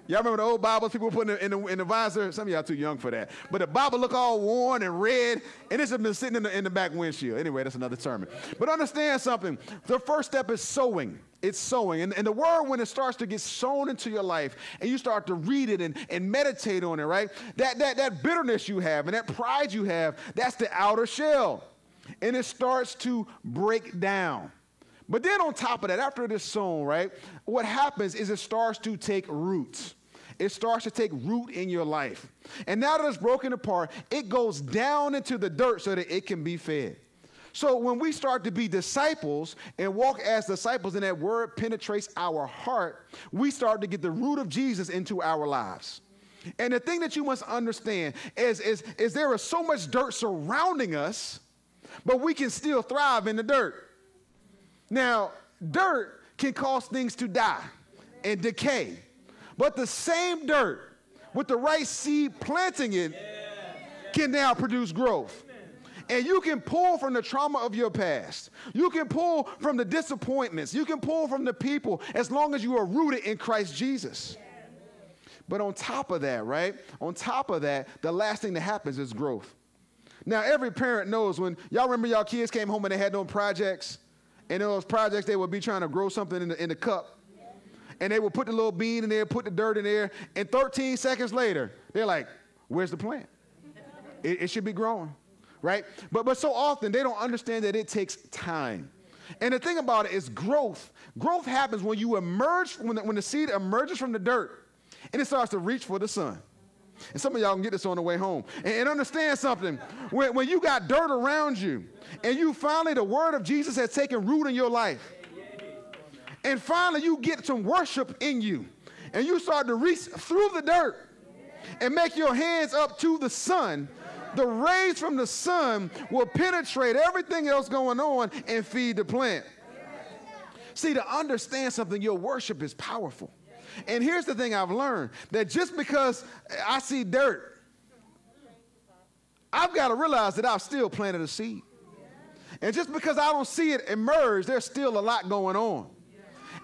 Y'all remember the old Bibles people put in the, in the, in the visor? Some of y'all too young for that. But the Bible look all worn and red, and it's been sitting in the, in the back windshield. Anyway, that's another sermon. But understand something. The first step is sowing. It's sowing. And, and the word, when it starts to get sown into your life and you start to read it and, and meditate on it, right? That, that, that bitterness you have and that pride you have, that's the outer shell. And it starts to break down. But then on top of that, after it is sown, right, what happens is it starts to take roots it starts to take root in your life. And now that it's broken apart, it goes down into the dirt so that it can be fed. So when we start to be disciples and walk as disciples and that word penetrates our heart, we start to get the root of Jesus into our lives. And the thing that you must understand is, is, is there is so much dirt surrounding us, but we can still thrive in the dirt. Now, dirt can cause things to die and decay. But the same dirt with the right seed planting it can now produce growth. And you can pull from the trauma of your past. You can pull from the disappointments. You can pull from the people as long as you are rooted in Christ Jesus. But on top of that, right? On top of that, the last thing that happens is growth. Now, every parent knows when y'all remember y'all kids came home and they had no projects, and those projects they would be trying to grow something in the, in the cup and they will put the little bean in there, put the dirt in there, and 13 seconds later, they're like, where's the plant? It, it should be growing, right? But, but so often they don't understand that it takes time. And the thing about it is growth. Growth happens when you emerge, when the, when the seed emerges from the dirt and it starts to reach for the sun. And some of y'all can get this on the way home. And, and understand something. When, when you got dirt around you and you finally, the word of Jesus has taken root in your life, and finally, you get some worship in you. And you start to reach through the dirt and make your hands up to the sun. The rays from the sun will penetrate everything else going on and feed the plant. See, to understand something, your worship is powerful. And here's the thing I've learned that just because I see dirt, I've got to realize that I've still planted a seed. And just because I don't see it emerge, there's still a lot going on.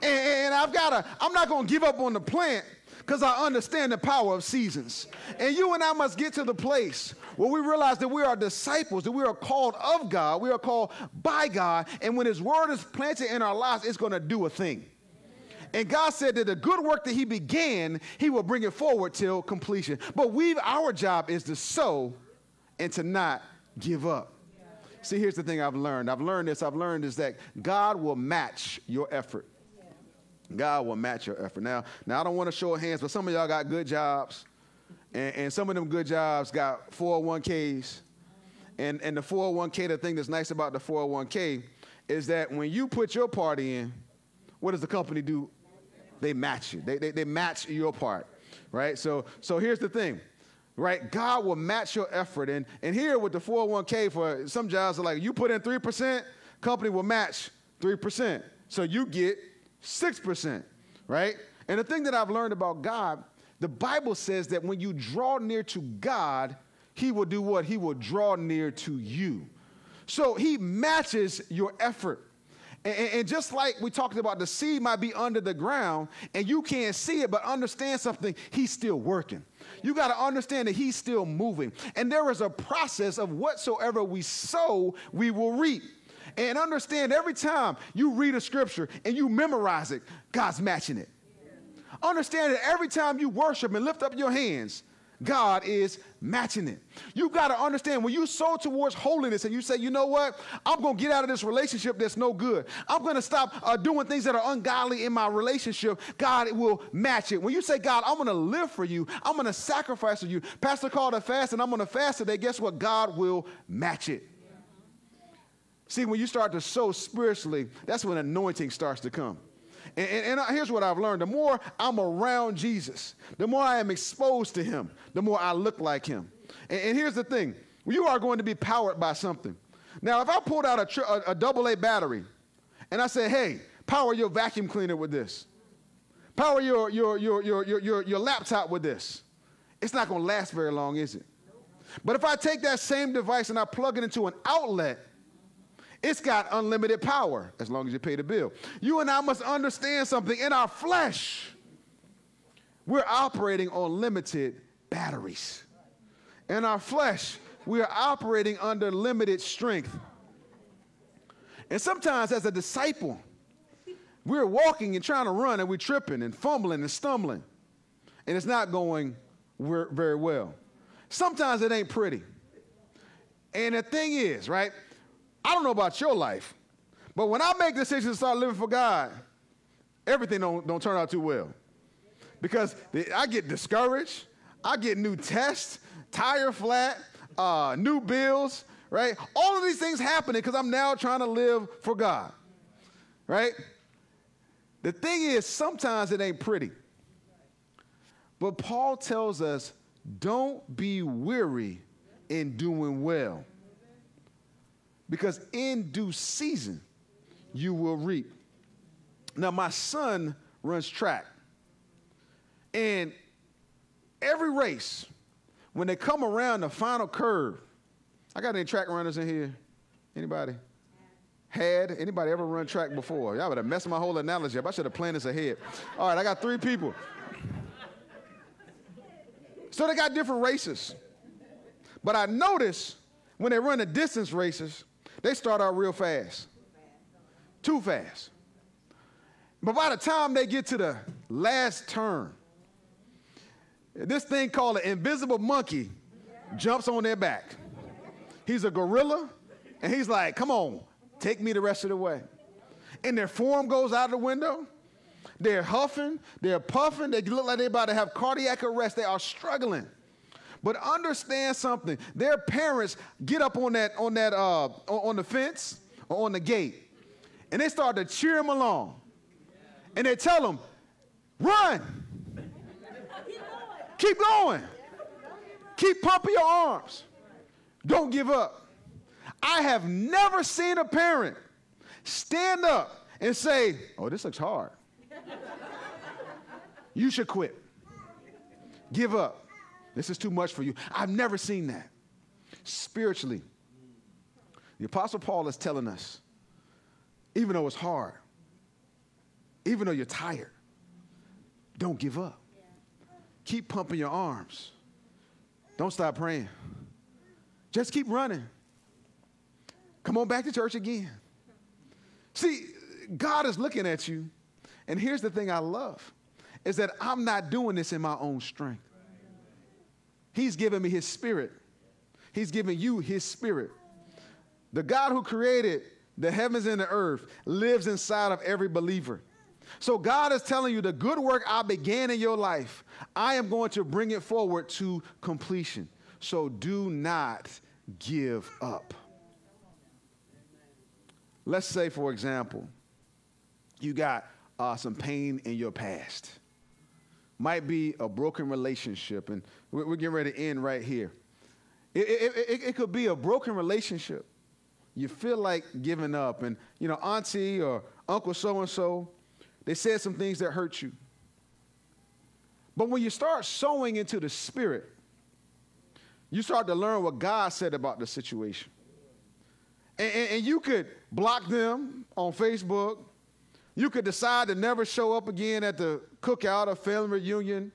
And, I've got to, I'm not going to give up on the plant because I understand the power of seasons. And you and I must get to the place where we realize that we are disciples, that we are called of God, we are called by God, and when His word is planted in our lives, it's going to do a thing. And God said that the good work that He began, He will bring it forward till completion. But we, our job is to sow and to not give up. See, here's the thing I've learned. I've learned this. I've learned is that God will match your effort. God will match your effort. Now, now I don't want to show hands, but some of y'all got good jobs, and, and some of them good jobs got 401ks. And, and the 401k, the thing that's nice about the 401k is that when you put your part in, what does the company do? They match you. They, they, they match your part, right? So, so here's the thing, right? God will match your effort. And, and here with the 401k, for some jobs are like, you put in 3%, company will match 3%. So you get 6%, right? And the thing that I've learned about God, the Bible says that when you draw near to God, He will do what? He will draw near to you. So He matches your effort. And, and, just like we talked about, the seed might be under the ground and you can't see it, but understand something, He's still working. You got to understand that He's still moving. And there is a process of whatsoever we sow, we will reap. And understand every time you read a scripture and you memorize it, God's matching it. Understand that every time you worship and lift up your hands, God is matching it. You got to understand when you sow towards holiness and you say, you know what, I'm going to get out of this relationship that's no good. I'm going to stop uh, doing things that are ungodly in my relationship. God will match it. When you say, God, I'm going to live for you, I'm going to sacrifice for you. Pastor called a fast and I'm going to fast today. Guess what? God will match it. See, when you start to sow spiritually, that's when anointing starts to come. And, and, and, here's what I've learned the more I'm around Jesus, the more I am exposed to him, the more I look like him. And, and here's the thing you are going to be powered by something. Now, if I pulled out a, a double A battery and I said, hey, power your vacuum cleaner with this, power your, your, your, your, your, your, your laptop with this, it's not going to last very long, is it? But if I take that same device and I plug it into an outlet, it's got unlimited power as long as you pay the bill. You and I must understand something. In our flesh, we're operating on limited batteries. In our flesh, we are operating under limited strength. And sometimes, as a disciple, we're walking and trying to run and we're tripping and fumbling and stumbling, and it's not going very well. Sometimes it ain't pretty. And the thing is, right? I don't know about your life, but when I make decisions to start living for God, everything don't, don't turn out too well. Because I get discouraged, I get new tests, tire flat, uh, new bills, right? All of these things happening because I'm now trying to live for God, right? The thing is, sometimes it ain't pretty. But Paul tells us don't be weary in doing well. Because in due season, you will reap. Now, my son runs track. And every race, when they come around the final curve, I got any track runners in here? Anybody? Had? Anybody ever run track before? Y'all would have messed my whole analogy up. I should have planned this ahead. All right, I got three people. So they got different races. But I notice when they run the distance races, they start out real fast. Too fast. But by the time they get to the last turn, this thing called an invisible monkey jumps on their back. He's a gorilla, and he's like, come on, take me the rest of the way. And their form goes out the window, they're huffing, they're puffing, they look like they're about to have cardiac arrest. They are struggling. But understand something. Their parents get up on that, on that, uh, on the fence or on the gate, and they start to cheer them along. And they tell them, run. Keep going. Keep pumping your arms. Don't give up. I have never seen a parent stand up and say, Oh, this looks hard. You should quit. Give up. This is too much for you. I've never seen that. Spiritually, the Apostle Paul is telling us even though it's hard, even though you're tired, don't give up. Keep pumping your arms. Don't stop praying. Just keep running. Come on back to church again. See, God is looking at you, and here's the thing I love is that I'm not doing this in my own strength. He's given me his spirit. He's given you his spirit. The God who created the heavens and the earth lives inside of every believer. So God is telling you the good work I began in your life, I am going to bring it forward to completion. So do not give up. Let's say, for example, you got uh, some pain in your past might be a broken relationship, and we're, getting ready to end right here. It, it, it, it, could be a broken relationship. You feel like giving up, and you know, auntie or uncle so and so, they said some things that hurt you. But when you start sowing into the spirit, you start to learn what God said about the situation. And, and, and you could block them on Facebook, you could decide to never show up again at the cookout or family reunion,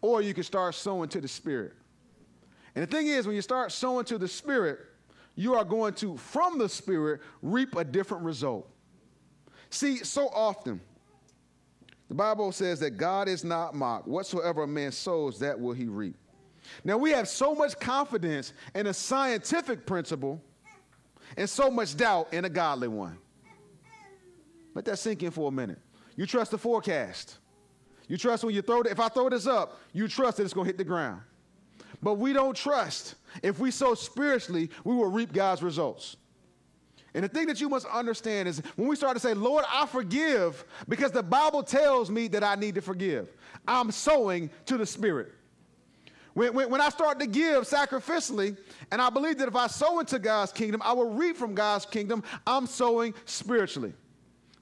or you could start sowing to the Spirit. And the thing is, when you start sowing to the Spirit, you are going to, from the Spirit, reap a different result. See, so often, the Bible says that God is not mocked. Whatsoever a man sows, that will he reap. Now, we have so much confidence in a scientific principle and so much doubt in a godly one. Let that sink in for a minute. You trust the forecast. You trust when you throw it, if I throw this up, you trust that it's going to hit the ground. But we don't trust. If we sow spiritually, we will reap God's results. And the thing that you must understand is when we start to say, Lord, I forgive because the Bible tells me that I need to forgive, I'm sowing to the Spirit. When, when, when, I start to give sacrificially, and I believe that if I sow into God's kingdom, I will reap from God's kingdom, I'm sowing spiritually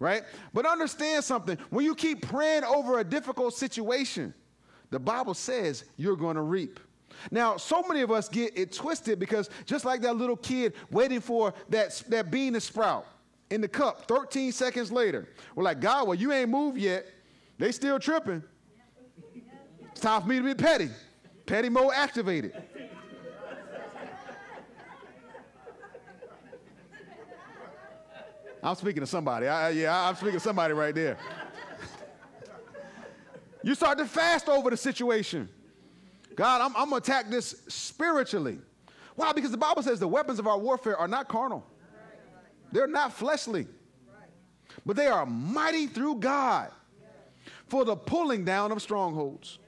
right? But understand something. When you keep praying over a difficult situation, the Bible says you're going to reap. Now, so many of us get it twisted because just like that little kid waiting for that, that bean to sprout in the cup 13 seconds later, we're like, God, well, you ain't moved yet. They still tripping. It's time for me to be petty. Petty mode activated. I'm speaking to somebody. I, yeah, I'm speaking to somebody right there. you start to fast over the situation. God, I'm, I'm going to attack this spiritually. Why? Because the Bible says the weapons of our warfare are not carnal, they're not fleshly, but they are mighty through God for the pulling down of strongholds.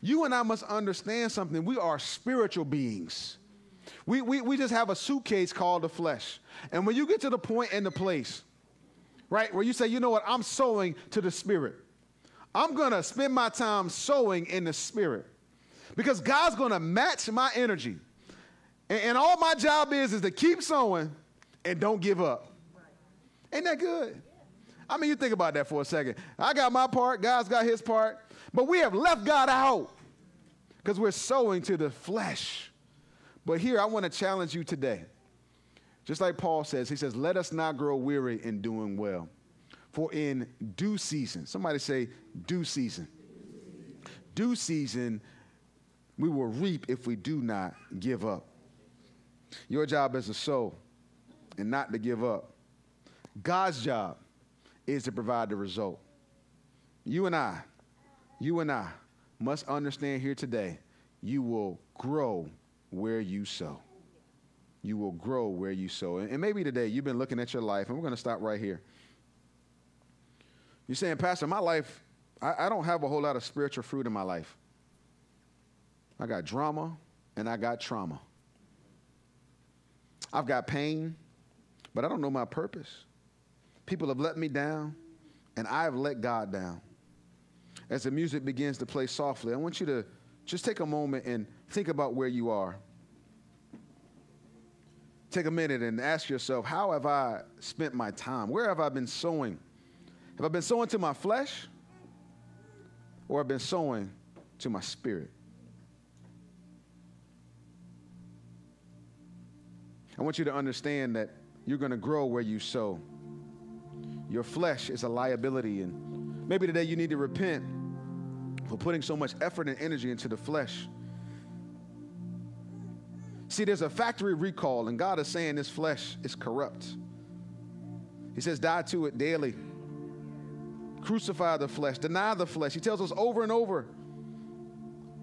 You and I must understand something. We are spiritual beings. We, we, we just have a suitcase called the flesh. And when you get to the point in the place, right, where you say, you know what, I'm sowing to the spirit. I'm going to spend my time sowing in the spirit because God's going to match my energy. And, and, all my job is is to keep sowing and don't give up. Ain't that good? I mean, you think about that for a second. I got my part, God's got his part, but we have left God out because we're sowing to the flesh. But here, I want to challenge you today. Just like Paul says, he says, Let us not grow weary in doing well. For in due season, somebody say, due season. Due season, we will reap if we do not give up. Your job is to sow and not to give up. God's job is to provide the result. You and I, you and I must understand here today, you will grow where you sow. You will grow where you sow. And maybe today you've been looking at your life, and we're going to stop right here. You're saying, Pastor, my life, I, I don't have a whole lot of spiritual fruit in my life. I got drama and I got trauma. I've got pain, but I don't know my purpose. People have let me down, and I have let God down. As the music begins to play softly, I want you to just take a moment and think about where you are. Take a minute and ask yourself, how have I spent my time? Where have I been sowing? Have I been sowing to my flesh? Or have I been sowing to my spirit? I want you to understand that you're going to grow where you sow. Your flesh is a liability, and maybe today you need to repent for putting so much effort and energy into the flesh. See, there's a factory recall, and God is saying this flesh is corrupt. He says, die to it daily. Crucify the flesh, deny the flesh. He tells us over and over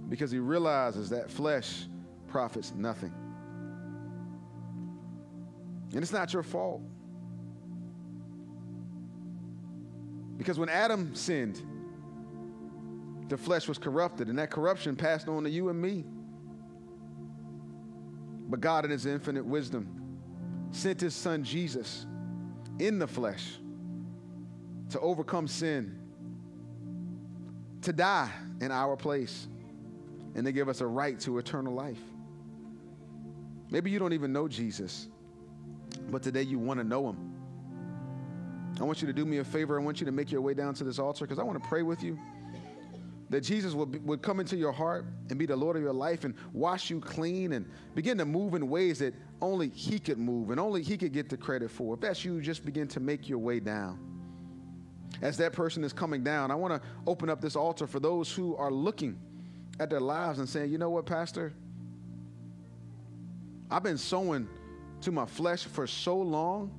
because he realizes that flesh profits nothing. And it's not your fault. Because when Adam sinned, the flesh was corrupted, and that corruption passed on to you and me. But God, in His infinite wisdom, sent His Son Jesus in the flesh to overcome sin, to die in our place, and to give us a right to eternal life. Maybe you don't even know Jesus, but today you want to know Him. I want you to do me a favor. I want you to make your way down to this altar because I want to pray with you that Jesus would, would come into your heart and be the Lord of your life and wash you clean and begin to move in ways that only He could move and only He could get the credit for. If that's you, just begin to make your way down. As that person is coming down, I want to open up this altar for those who are looking at their lives and saying, you know what, Pastor? I've been sowing to my flesh for so long,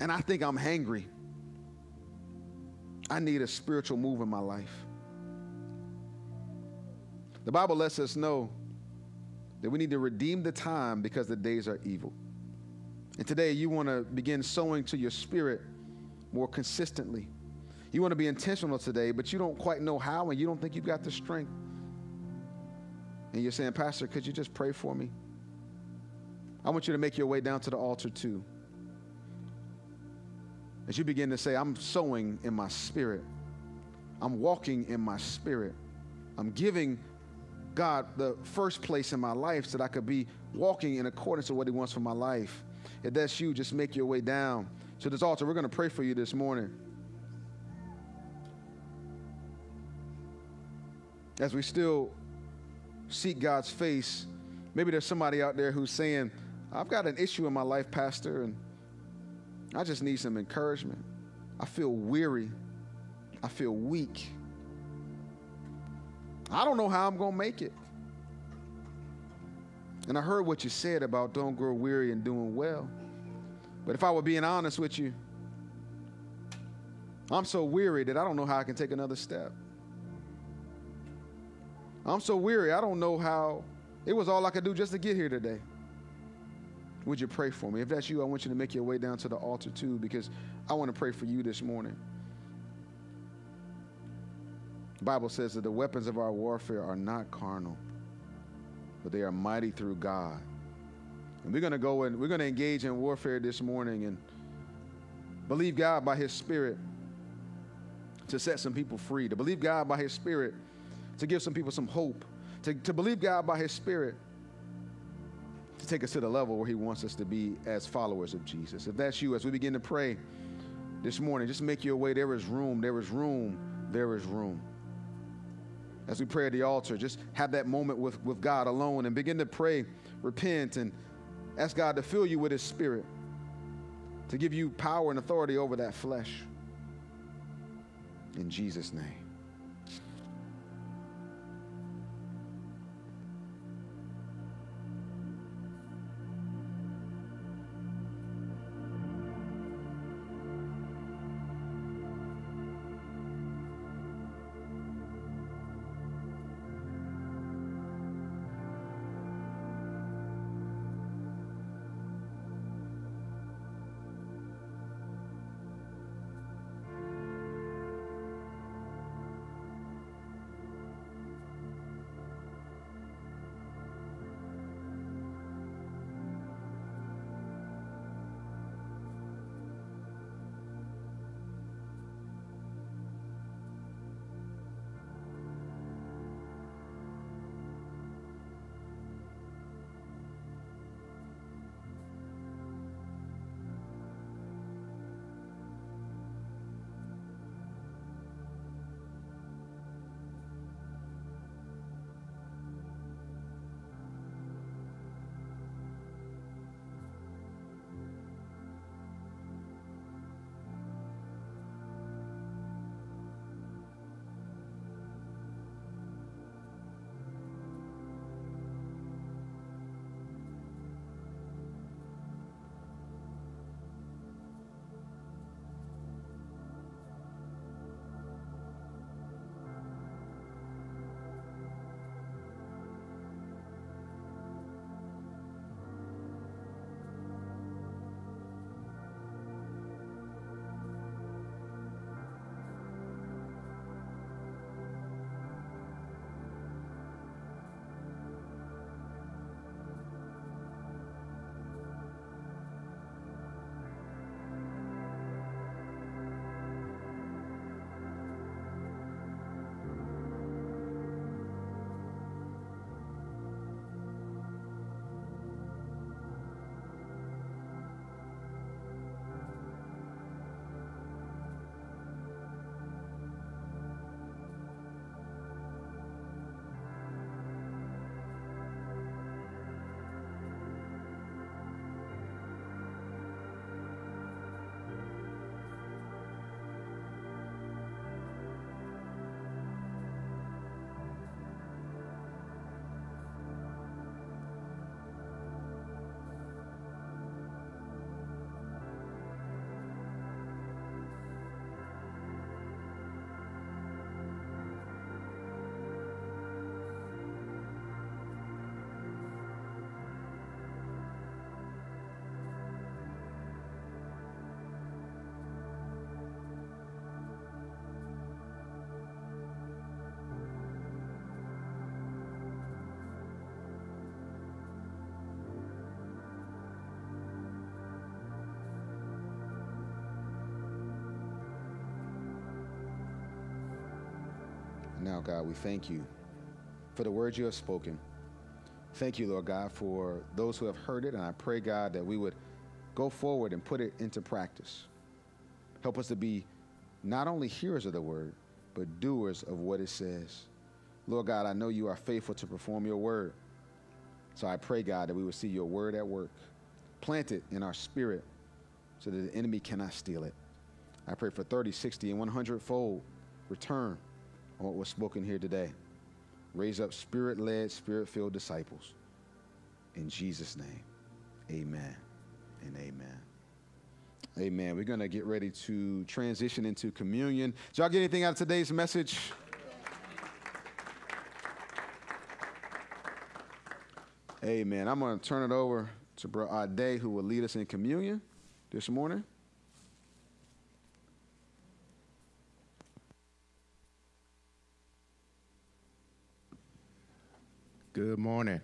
and I think I'm hangry. I need a spiritual move in my life. The Bible lets us know that we need to redeem the time because the days are evil. And today you want to begin sowing to your spirit more consistently. You want to be intentional today, but you don't quite know how and you don't think you've got the strength. And you're saying, Pastor, could you just pray for me? I want you to make your way down to the altar too as you begin to say, I'm sowing in my spirit, I'm walking in my spirit, I'm giving God the first place in my life so that I could be walking in accordance to what He wants for my life. If that's you, just make your way down to this altar. We're going to pray for you this morning. As we still seek God's face, maybe there's somebody out there who's saying, I've got an issue in my life, Pastor, and I just need some encouragement. I feel weary. I feel weak. I don't know how I'm going to make it. And I heard what you said about don't grow weary and doing well. But if I were being honest with you, I'm so weary that I don't know how I can take another step. I'm so weary, I don't know how it was all I could do just to get here today. Would you pray for me? If that's you, I want you to make your way down to the altar too, because I want to pray for you this morning. The Bible says that the weapons of our warfare are not carnal, but they are mighty through God. And we're going to go and we're going to engage in warfare this morning and believe God by His Spirit to set some people free, to believe God by His Spirit to give some people some hope, to, to believe God by His Spirit take us to the level where He wants us to be as followers of Jesus. If that's you, as we begin to pray this morning, just make your way. There is room, there is room, there is room as we pray at the altar, just have that moment with, with God alone and begin to pray, repent, and ask God to fill you with His Spirit, to give you power and authority over that flesh. In Jesus' name. Now, God, we thank you for the words you have spoken. Thank you, Lord God, for those who have heard it. And I pray, God, that we would go forward and put it into practice. Help us to be not only hearers of the word, but doers of what it says. Lord God, I know you are faithful to perform your word. So I pray, God, that we will see your word at work. Plant it in our spirit so that the enemy cannot steal it. I pray for 30, 60, and 100 fold return on what was spoken here today. raise up spirit led, spirit filled disciples. In Jesus' name, amen and amen. Amen. We're going to get ready to transition into communion. Did y'all get anything out of today's message? Amen. I'm going to turn it over to Bro Ade, who will lead us in communion this morning. Good morning.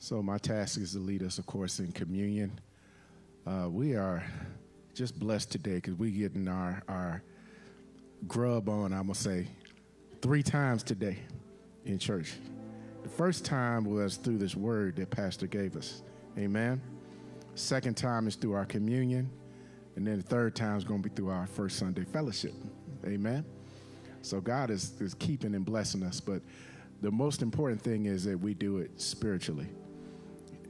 So, my task is to lead us, of course, in communion. Uh, we are just blessed today because we're getting our, our grub on, I'm going to say, three times today in church. The first time was through this word that Pastor gave us. Amen. Second time is through our communion. And then the third time is going to be through our first Sunday fellowship. Amen. So God is, is keeping and blessing us. But the most important thing is that we do it spiritually.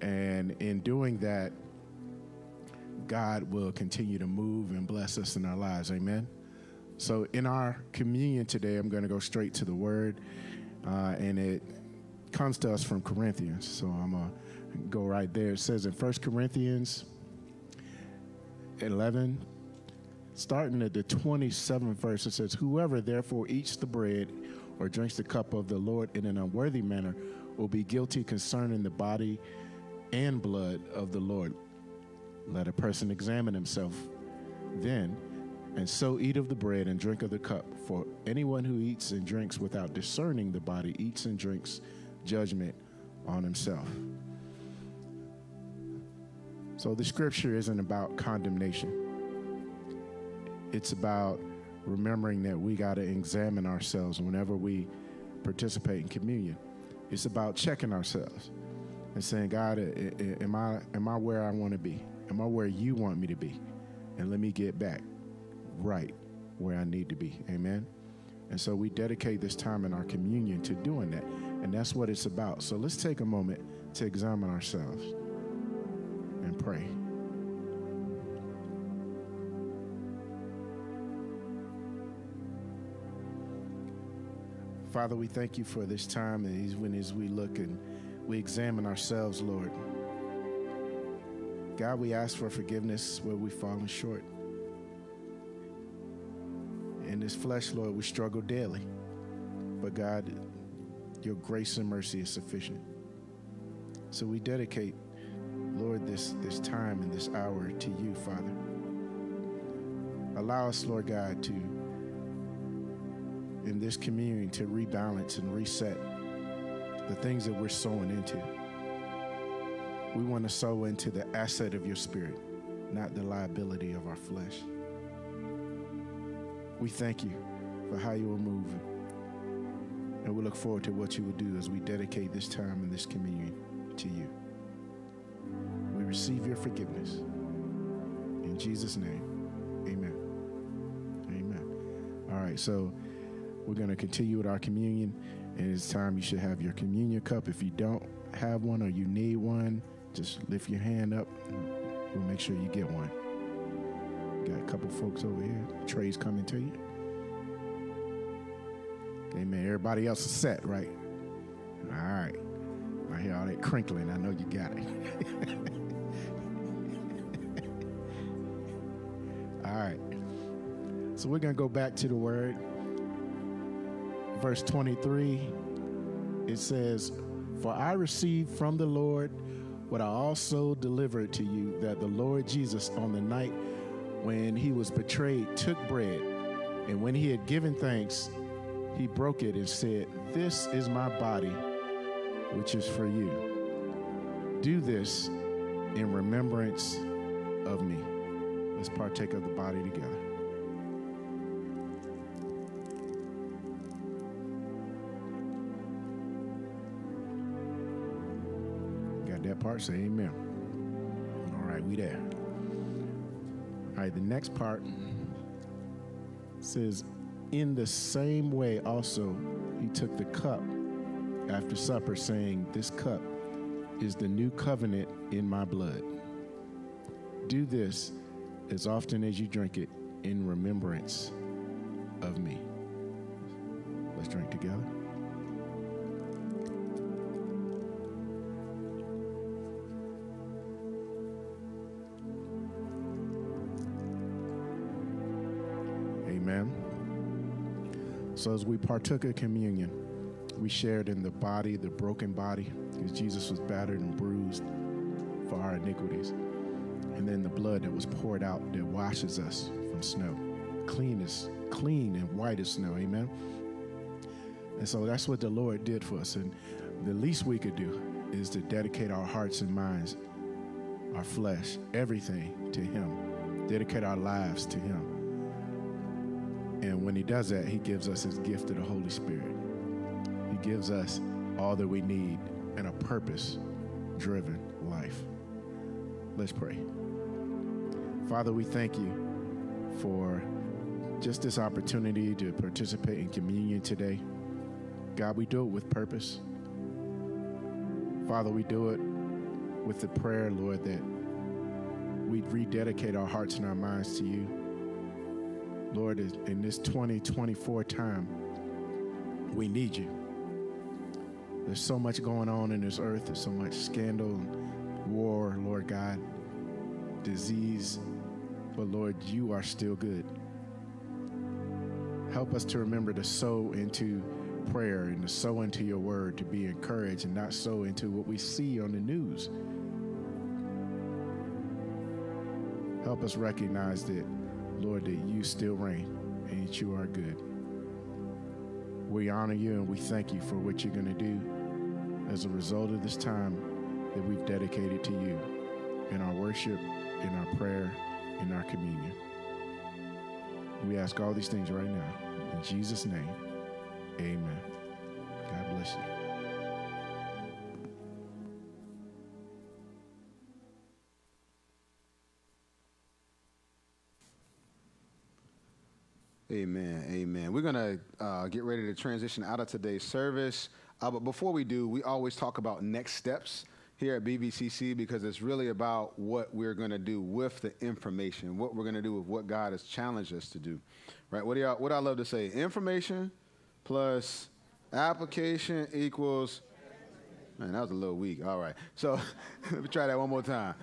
And in doing that, God will continue to move and bless us in our lives. Amen. So in our communion today, I'm going to go straight to the word. Uh, and it comes to us from Corinthians. So I'm going to go right there. It says in 1 Corinthians 11, starting at the 27th verse, it says, Whoever therefore eats the bread or drinks the cup of the Lord in an unworthy manner will be guilty concerning the body and blood of the Lord. Let a person examine himself then, and so eat of the bread and drink of the cup. For anyone who eats and drinks without discerning the body eats and drinks judgment on himself. So the scripture isn't about condemnation, it's about remembering that we got to examine ourselves whenever we participate in communion. It's about checking ourselves and saying, God, am I, am I where I want to be? Am I where you want me to be? And let me get back right where I need to be. Amen. And so we dedicate this time in our communion to doing that. And that's what it's about. So let's take a moment to examine ourselves and pray. Father, we thank you for this time and when as we look and we examine ourselves, Lord. God, we ask for forgiveness where we've fallen short. In this flesh, Lord, we struggle daily. But God, your grace and mercy is sufficient. So we dedicate, Lord, this, this time and this hour to you, Father. Allow us, Lord God, to, in this communion, to rebalance and reset the things that we're sowing into. We want to sow into the asset of your spirit, not the liability of our flesh. We thank you for how you are moving. And we look forward to what you will do as we dedicate this time and this communion to you. We receive your forgiveness. In Jesus' name, amen. Amen. All right, so we're going to continue with our communion. And it's time you should have your communion cup. If you don't have one or you need one, just lift your hand up. We'll make sure you get one. Got a couple folks over here. Trays coming to you. Amen. Everybody else is set, right? All right. I hear all that crinkling. I know you got it. all right. So we're going to go back to the word. Verse 23, it says, For I received from the Lord what I also delivered to you that the Lord Jesus, on the night when he was betrayed, took bread, and when he had given thanks, he broke it and said, This is my body, which is for you. Do this in remembrance of me. Let's partake of the body together. Say amen. All right, we there. All right, the next part says, In the same way also he took the cup after supper, saying, This cup is the new covenant in my blood. Do this as often as you drink it in remembrance of me. Let's drink together. So as we partook of communion, we shared in the body, the broken body, because Jesus was battered and bruised for our iniquities. And then the blood that was poured out that washes us from snow. Clean as clean and white as snow. Amen. And so that's what the Lord did for us. And the least we could do is to dedicate our hearts and minds, our flesh, everything to Him. Dedicate our lives to Him. When He does that, He gives us His gift of the Holy Spirit. He gives us all that we need and a purpose driven life. Let's pray. Father, we thank you for just this opportunity to participate in communion today. God, we do it with purpose. Father, we do it with the prayer, Lord, that we rededicate our hearts and our minds to you. Lord, in this 2024 time, we need you. There's so much going on in this earth. There's so much scandal war, Lord God, disease. But Lord, you are still good. Help us to remember to sow into prayer and to sow into your word, to be encouraged and not sow into what we see on the news. Help us recognize that, Lord, that you still reign and that you are good. We honor you and we thank you for what you're going to do as a result of this time that we've dedicated to you in our worship, in our prayer, in our communion. We ask all these things right now. In Jesus' name, amen. God bless you. Amen. Amen. We're going to uh, get ready to transition out of today's service. Uh, but before we do, we always talk about next steps here at BVCC because it's really about what we're going to do with the information, what we're going to do with what God has challenged us to do. Right? What do y'all, what I love to say? Information plus application equals. Man, that was a little weak. All right. So let me try that one more time.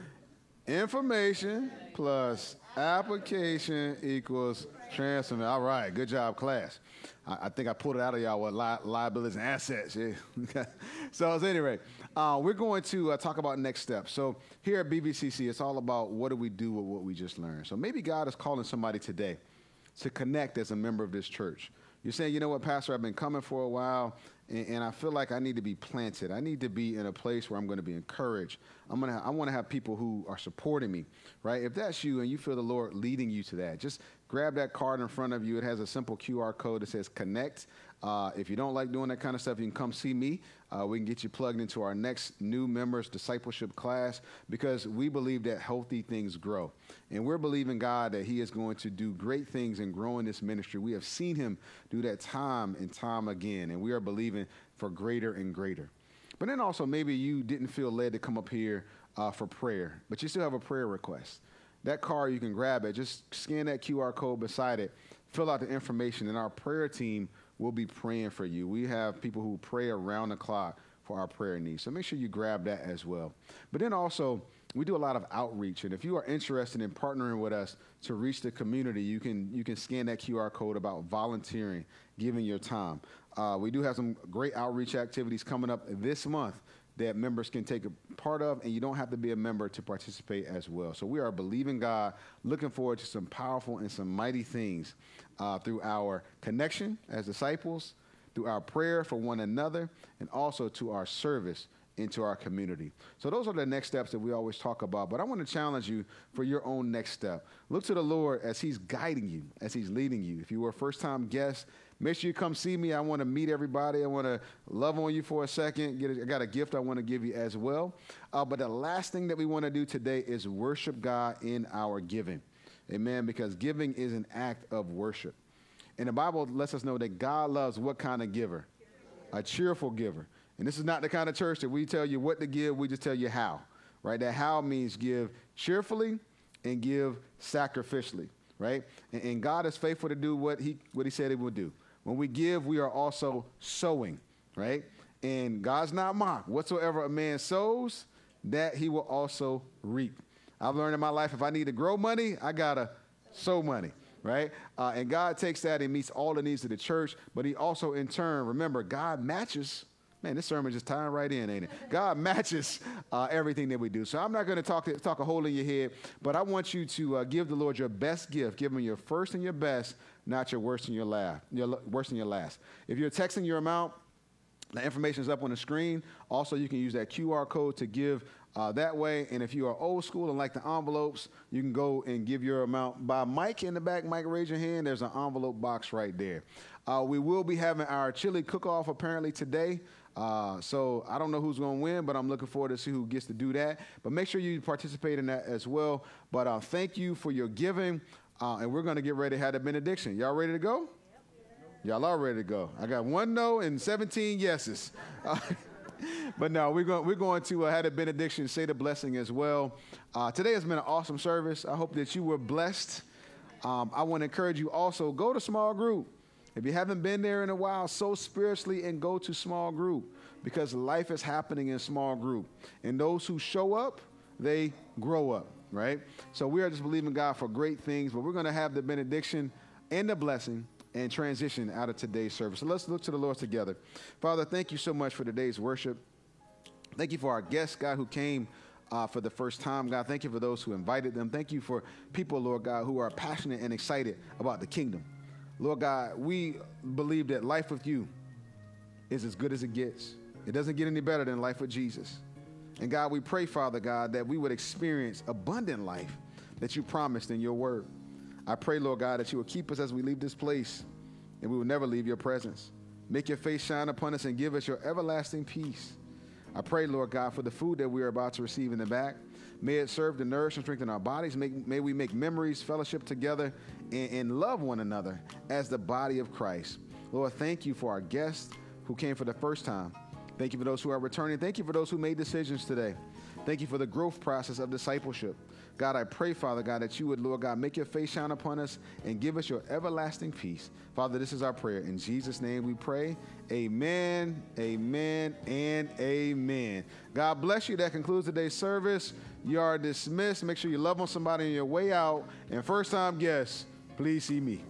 Information plus application equals transformation. All right. Good job, class. I, I think I pulled it out of y'all with li- liabilities and assets. Yeah. so, at any rate, uh, we're going to uh, talk about next steps. So, here at BVCC, it's all about what do we do with what we just learned. So, maybe God is calling somebody today to connect as a member of this church. You're saying, you know what, Pastor, I've been coming for a while, and, and, I feel like I need to be planted. I need to be in a place where I'm going to be encouraged. I'm gonna, I want to have people who are supporting me, right? If that's you and you feel the Lord leading you to that, just grab that card in front of you. It has a simple QR code that says connect. Uh, if you don't like doing that kind of stuff, you can come see me. Uh, we can get you plugged into our next new members discipleship class because we believe that healthy things grow. And we're believing God that He is going to do great things in growing this ministry. We have seen Him do that time and time again, and we are believing for greater and greater. But then also, maybe you didn't feel led to come up here uh, for prayer, but you still have a prayer request. That card, you can grab it. Just scan that QR code beside it, fill out the information, and our prayer team will be praying for you. We have people who pray around the clock for our prayer needs. So make sure you grab that as well. But then also, we do a lot of outreach, and if you are interested in partnering with us to reach the community, you can you can scan that QR code about volunteering, giving your time. Uh, we do have some great outreach activities coming up this month that members can take a part of, and you don't have to be a member to participate as well. So we are believing God, looking forward to some powerful and some mighty things uh, through our connection as disciples, through our prayer for one another, and also to our service into our community. So those are the next steps that we always talk about. But I want to challenge you for your own next step. Look to the Lord as He's guiding you, as He's leading you. If you were a first time guest, Make sure you come see me. I want to meet everybody. I want to love on you for a second. Get a, I got a gift I want to give you as well. Uh, but the last thing that we want to do today is worship God in our giving. Amen. Because giving is an act of worship. And the Bible lets us know that God loves what kind of giver? A cheerful giver. And this is not the kind of church that we tell you what to give, we just tell you how. Right? That how means give cheerfully and give sacrificially. Right? And, and God is faithful to do what he, what he said he would do. When we give, we are also sowing, right? And God's not mocked. Whatsoever a man sows, that he will also reap. I've learned in my life if I need to grow money, I gotta sow money, right? Uh, and God takes that and meets all the needs of the church, but He also, in turn, remember, God matches. Man, this sermon just tying right in, ain't it? God matches uh, everything that we do. So I'm not going to talk talk a hole in your head, but I want you to uh, give the Lord your best gift. Give Him your first and your best, not your worst and your last. Your worst and your last. If you're texting your amount, the information is up on the screen. Also, you can use that QR code to give uh, that way. And if you are old school and like the envelopes, you can go and give your amount by Mike in the back. Mike, raise your hand. There's an envelope box right there. Uh, we will be having our chili cook-off apparently today. Uh, so I don't know who's going to win, but I'm looking forward to see who gets to do that. But make sure you participate in that as well. But uh, thank you for your giving, uh, and we're going to get ready to have the benediction. Y'all ready to go? Y'all are ready to go. I got one no and 17 yeses. but no, we're going, we're going to uh, have a benediction, say the blessing as well. Uh, today has been an awesome service. I hope that you were blessed. Um, I want to encourage you also go to small group. If you haven't been there in a while, sow spiritually and go to small group because life is happening in small group. And those who show up, they grow up, right? So we are just believing God for great things, but we're going to have the benediction and the blessing and transition out of today's service. So let's look to the Lord together. Father, thank you so much for today's worship. Thank you for our guests, God, who came uh, for the first time. God, thank you for those who invited them. Thank you for people, Lord God, who are passionate and excited about the kingdom. Lord God, we believe that life with you is as good as it gets. It doesn't get any better than life with Jesus. And God, we pray, Father God, that we would experience abundant life that you promised in your word. I pray, Lord God, that you will keep us as we leave this place and we will never leave your presence. Make your face shine upon us and give us your everlasting peace. I pray, Lord God, for the food that we are about to receive in the back. May it serve to nourish and strengthen our bodies. May, may we make memories, fellowship together, and, and love one another as the body of Christ. Lord, thank you for our guests who came for the first time. Thank you for those who are returning. Thank you for those who made decisions today. Thank you for the growth process of discipleship. God, I pray, Father God, that you would, Lord God, make your face shine upon us and give us your everlasting peace. Father, this is our prayer. In Jesus' name we pray. Amen, amen, and amen. God bless you. That concludes today's service. You are dismissed. Make sure you love on somebody on your way out. And first time guests, please see me.